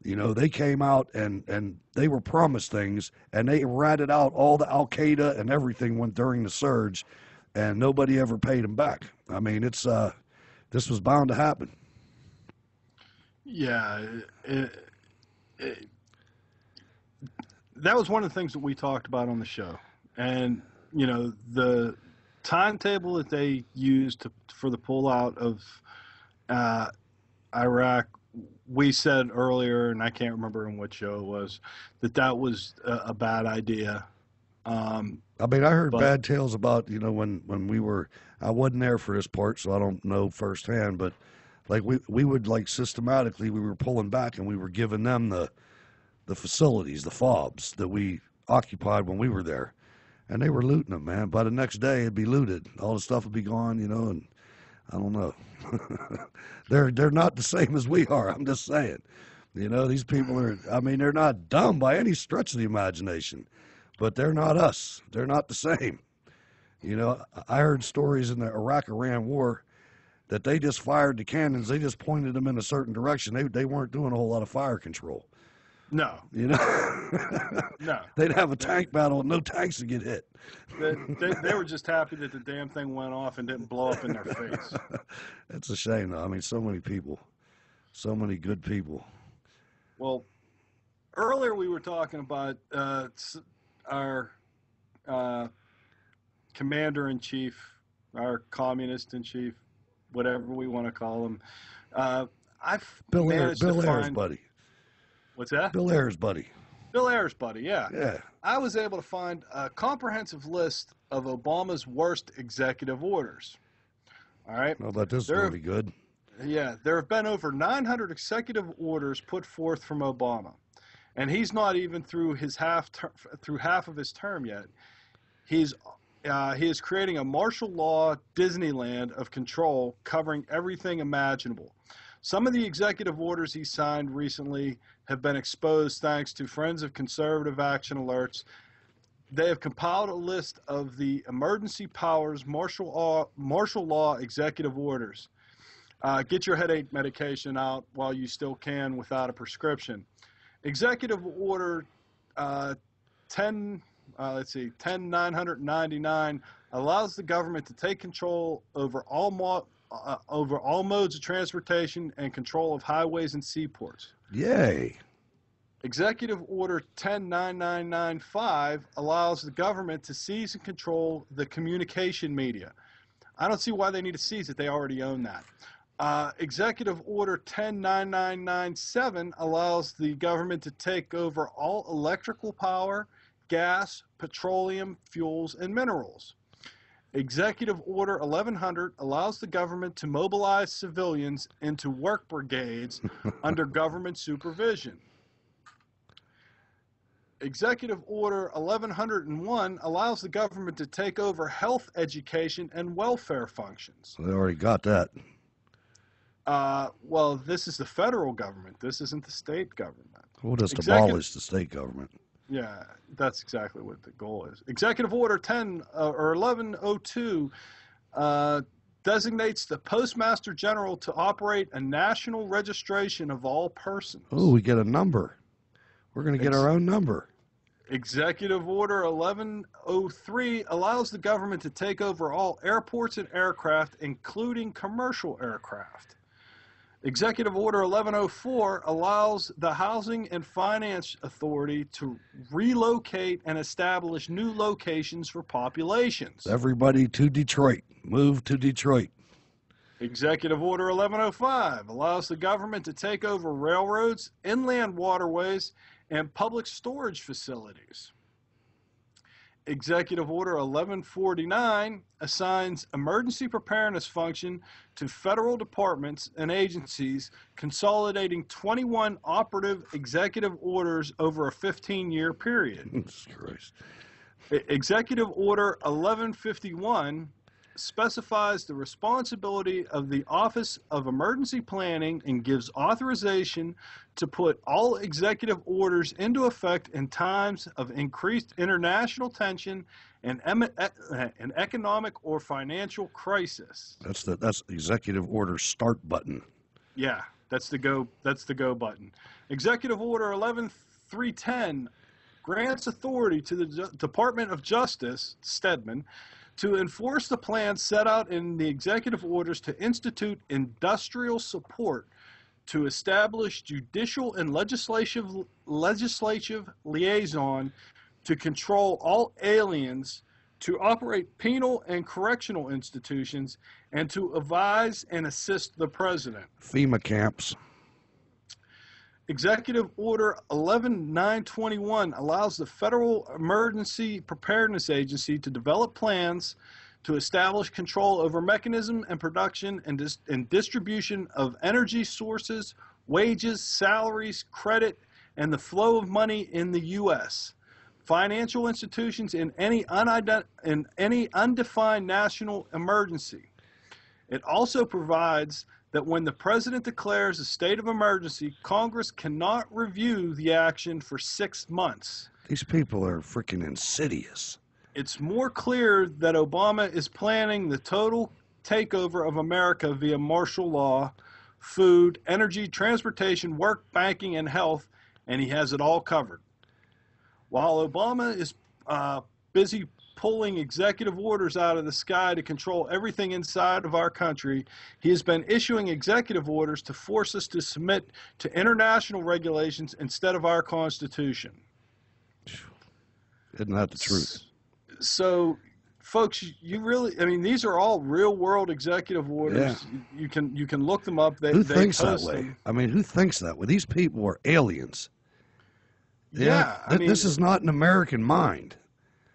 You know, they came out and, and they were promised things, and they ratted out all the Al Qaeda and everything went during the surge, and nobody ever paid them back. I mean, it's uh, this was bound to happen. Yeah, it, it, that was one of the things that we talked about on the show, and you know the timetable that they used to, for the pullout of uh, Iraq we said earlier, and I can't remember in what show it was, that that was a, a bad idea. Um, I mean, I heard but, bad tales about you know when when we were. I wasn't there for this part, so I don't know firsthand. But like we we would like systematically we were pulling back and we were giving them the the facilities, the fobs that we occupied when we were there, and they were looting them. Man, by the next day it'd be looted. All the stuff would be gone, you know, and I don't know. they're they're not the same as we are. I'm just saying. You know, these people are. I mean, they're not dumb by any stretch of the imagination, but they're not us. They're not the same. You know, I heard stories in the Iraq-Iran war that they just fired the cannons. They just pointed them in a certain direction. They they weren't doing a whole lot of fire control. No. You know? no. They'd have a tank battle and no tanks to get hit. They, they, they, were just happy that the damn thing went off and didn't blow up in their face. It's a shame, though. I mean, so many people, so many good people. Well, earlier we were talking about uh, our uh, commander in chief, our communist in chief, whatever we want to call him. Uh, I've Bill Ayers, Bill Ayers, buddy. What's that? Bill Ayers, buddy. Bill Ayers, buddy. Yeah. Yeah. I was able to find a comprehensive list of Obama's worst executive orders. All right. How about this? There, be good. Yeah, there have been over 900 executive orders put forth from Obama, and he's not even through his half ter- through half of his term yet. He's uh, he is creating a martial law Disneyland of control covering everything imaginable. Some of the executive orders he signed recently have been exposed thanks to Friends of Conservative Action Alerts. They have compiled a list of the emergency powers martial law, martial law executive orders. Uh, get your headache medication out while you still can without a prescription. Executive Order uh, 10, uh, let's see, 10999 allows the government to take control over all mo- uh, over all modes of transportation and control of highways and seaports. Yay. Executive Order 109995 allows the government to seize and control the communication media. I don't see why they need to seize it, they already own that. Uh, Executive Order 109997 allows the government to take over all electrical power, gas, petroleum, fuels, and minerals. Executive Order 1100 allows the government to mobilize civilians into work brigades under government supervision. Executive Order 1101 allows the government to take over health, education, and welfare functions. They already got that. Uh, well, this is the federal government. This isn't the state government. We'll just Executive, abolish the state government. Yeah, that's exactly what the goal is. Executive Order 10 uh, or 1102 uh, designates the Postmaster General to operate a national registration of all persons. Oh, we get a number. We're going to get Ex- our own number. Executive Order 1103 allows the government to take over all airports and aircraft, including commercial aircraft. Executive Order 1104 allows the Housing and Finance Authority to relocate and establish new locations for populations. Everybody to Detroit. Move to Detroit. Executive Order 1105 allows the government to take over railroads, inland waterways, and public storage facilities. Executive Order 1149 assigns emergency preparedness function to federal departments and agencies, consolidating 21 operative executive orders over a 15 year period. Christ. Executive Order 1151 specifies the responsibility of the Office of Emergency Planning and gives authorization to put all executive orders into effect in times of increased international tension and, em- an economic or financial crisis. That's the that's the executive order start button. Yeah, that's the go. That's the go button. Executive Order 11310 grants authority to the Department of Justice, Stedman, to enforce the plan set out in the executive orders to institute industrial support to establish judicial and legislative legislative liaison to control all aliens to operate penal and correctional institutions and to advise and assist the president. FEMA camps. Executive Order 11921 allows the Federal Emergency Preparedness Agency to develop plans to establish control over mechanism and production and, dis- and distribution of energy sources, wages, salaries, credit, and the flow of money in the U.S. Financial institutions in any, in any undefined national emergency. It also provides that when the president declares a state of emergency, Congress cannot review the action for six months. These people are freaking insidious. It's more clear that Obama is planning the total takeover of America via martial law, food, energy, transportation, work, banking, and health, and he has it all covered. While Obama is uh, busy pulling executive orders out of the sky to control everything inside of our country, he has been issuing executive orders to force us to submit to international regulations instead of our Constitution. Isn't that the truth? So, folks, you really, I mean, these are all real world executive orders. You can you can look them up. They, Who they thinks that way? them. I mean, who thinks that way? These people are aliens. Yeah, I mean, this is not an American mind.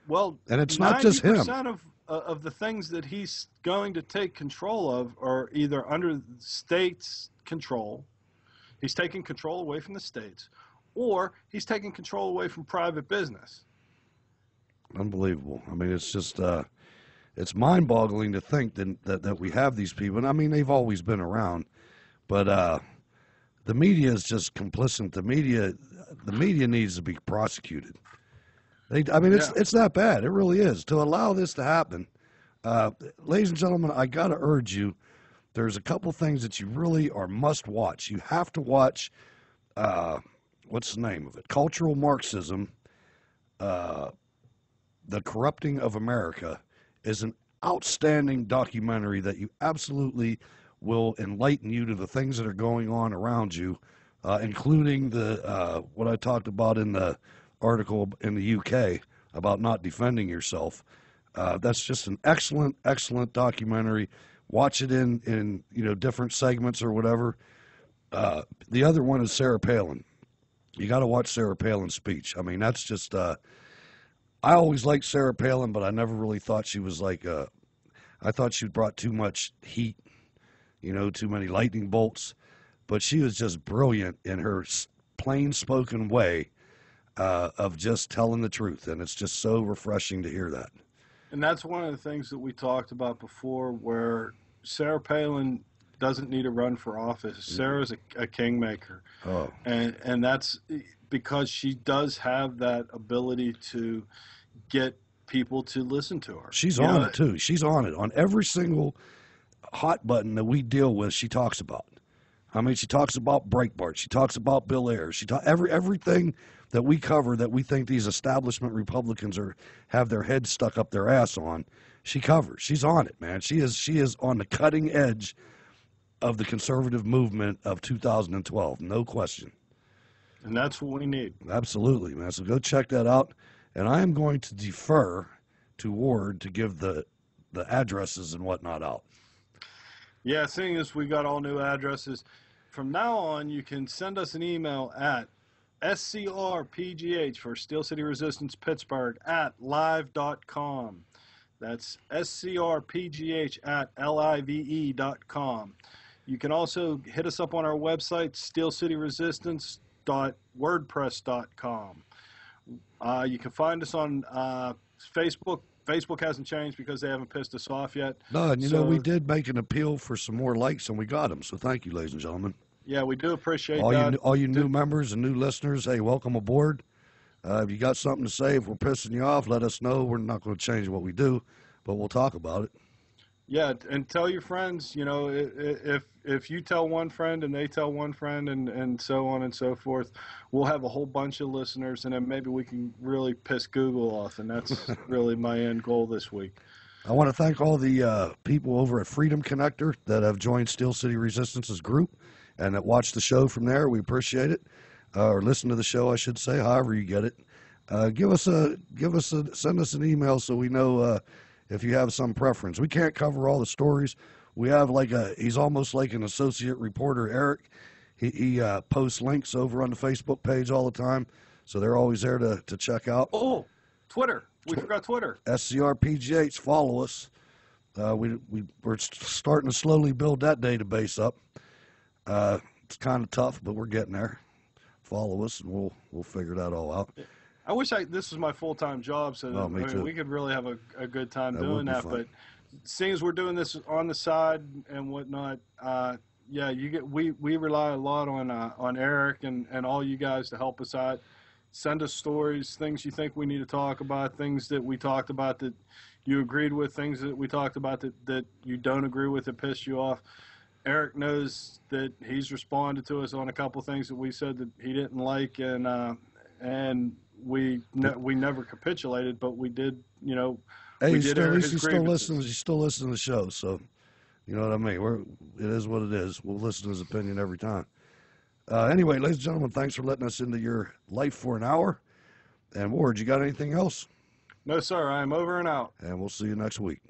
Well, And it's not just him. 90% of uh, of the things that he's going to take control of are either under the state's control. He's taking control away from the states, or he's taking control away from private business. Unbelievable. I mean, it's just uh, it's mind-boggling to think that, that that we have these people. And I mean, they've always been around, but uh, the media is just complicit. The media, the media needs to be prosecuted. They, I mean, it's Yeah. it's that bad. It really is. To allow this to happen, uh, ladies and gentlemen, I got to urge you. There's a couple things that you really are must watch. You have to watch. Uh, what's the name of it? Cultural Marxism. Uh, the Corrupting of America is an outstanding documentary that you absolutely will enlighten you to the things that are going on around you, uh, including the uh, what I talked about in the article in the UK about not defending yourself. Uh, that's just an excellent, excellent documentary. Watch it in in you know different segments or whatever. Uh, the other one is Sarah Palin. You got to watch Sarah Palin's speech. I mean, that's just. Uh, I always liked Sarah Palin, but I never really thought she was like. Uh, I thought she brought too much heat, you know, too many lightning bolts. But she was just brilliant in her plain spoken way uh, of just telling the truth, and it's just so refreshing to hear that. And that's one of the things that we talked about before, where Sarah Palin doesn't need to run for office. Mm-hmm. Sarah's a, a kingmaker, Oh, and and that's because she does have that ability to get people to listen to her. she's You on know, it too. She's on it on every single hot button that we deal with. She talks about. I mean, she talks about Breitbart. She talks about Bill Ayers. She ta- every everything that we cover that we think these establishment Republicans are have their heads stuck up their ass on. She covers. She's on it, man. She is she is on the cutting edge of the conservative movement of 2012. No question. And that's what we need. Absolutely, man. So go check that out. And I am going to defer to Ward to give the the addresses and whatnot out. Yeah, seeing as we got all new addresses, from now on you can send us an email at scrpgh for Steel City Resistance Pittsburgh at live.com. That's scrpgh at live.com. You can also hit us up on our website, steelcityresistance.wordpress.com. Uh, you can find us on uh, Facebook Facebook hasn't changed because they haven't pissed us off yet. No, and you know we did make an appeal for some more likes, and we got them. So thank you, ladies and gentlemen. Yeah, we do appreciate all you that. new- all you new members and new listeners, hey, welcome aboard. Uh, if you got something to say, if we're pissing you off, let us know. We're not going to change what we do, but we'll talk about it. Yeah, and tell your friends. You know, if if you tell one friend and they tell one friend, and and so on and so forth, we'll have a whole bunch of listeners, and then maybe we can really piss Google off, and that's really my end goal this week. I want to thank all the uh, people over at Freedom Connector that have joined Steel City Resistance's group and that watch the show from there. We appreciate it, uh, or listen to the show, I should say. However you get it, uh, give us a give us a send us an email so we know uh, if you have some preference. We can't cover all the stories. We have like a he's almost like an associate reporter, Eric. He, he uh, posts links over on the Facebook page all the time, so they're always there to, to check out. Oh, Twitter. We forgot Twitter. SCRPGH, follow us. Uh, we, we, we're starting to slowly build that database up. Uh, it's kind of tough, but we're getting there. Follow us, and we'll we'll figure that all out. I wish I this was my full time job, so Oh, me I mean, too. we could really have a, a good time That doing that. fun. But seeing as we're doing this on the side and whatnot, uh, yeah, you get we, we rely a lot on uh, on Eric and, and all you guys to help us out. Send us stories, things you think we need to talk about, things that we talked about that you agreed with, things that we talked about that, that you don't agree with that pissed you off. Eric knows that he's responded to us on a couple things that we said that he didn't like, and uh, and we ne- we never capitulated, but we did, you know. Hey, we still, at least you still grievances. listen. You still listen to the show, so you know what I mean. We're it is what it is. We'll listen to his opinion every time. Uh, anyway, ladies and gentlemen, thanks for letting us into your life for an hour. And Ward, you got anything else? No, sir, I am over and out. And we'll see you next week.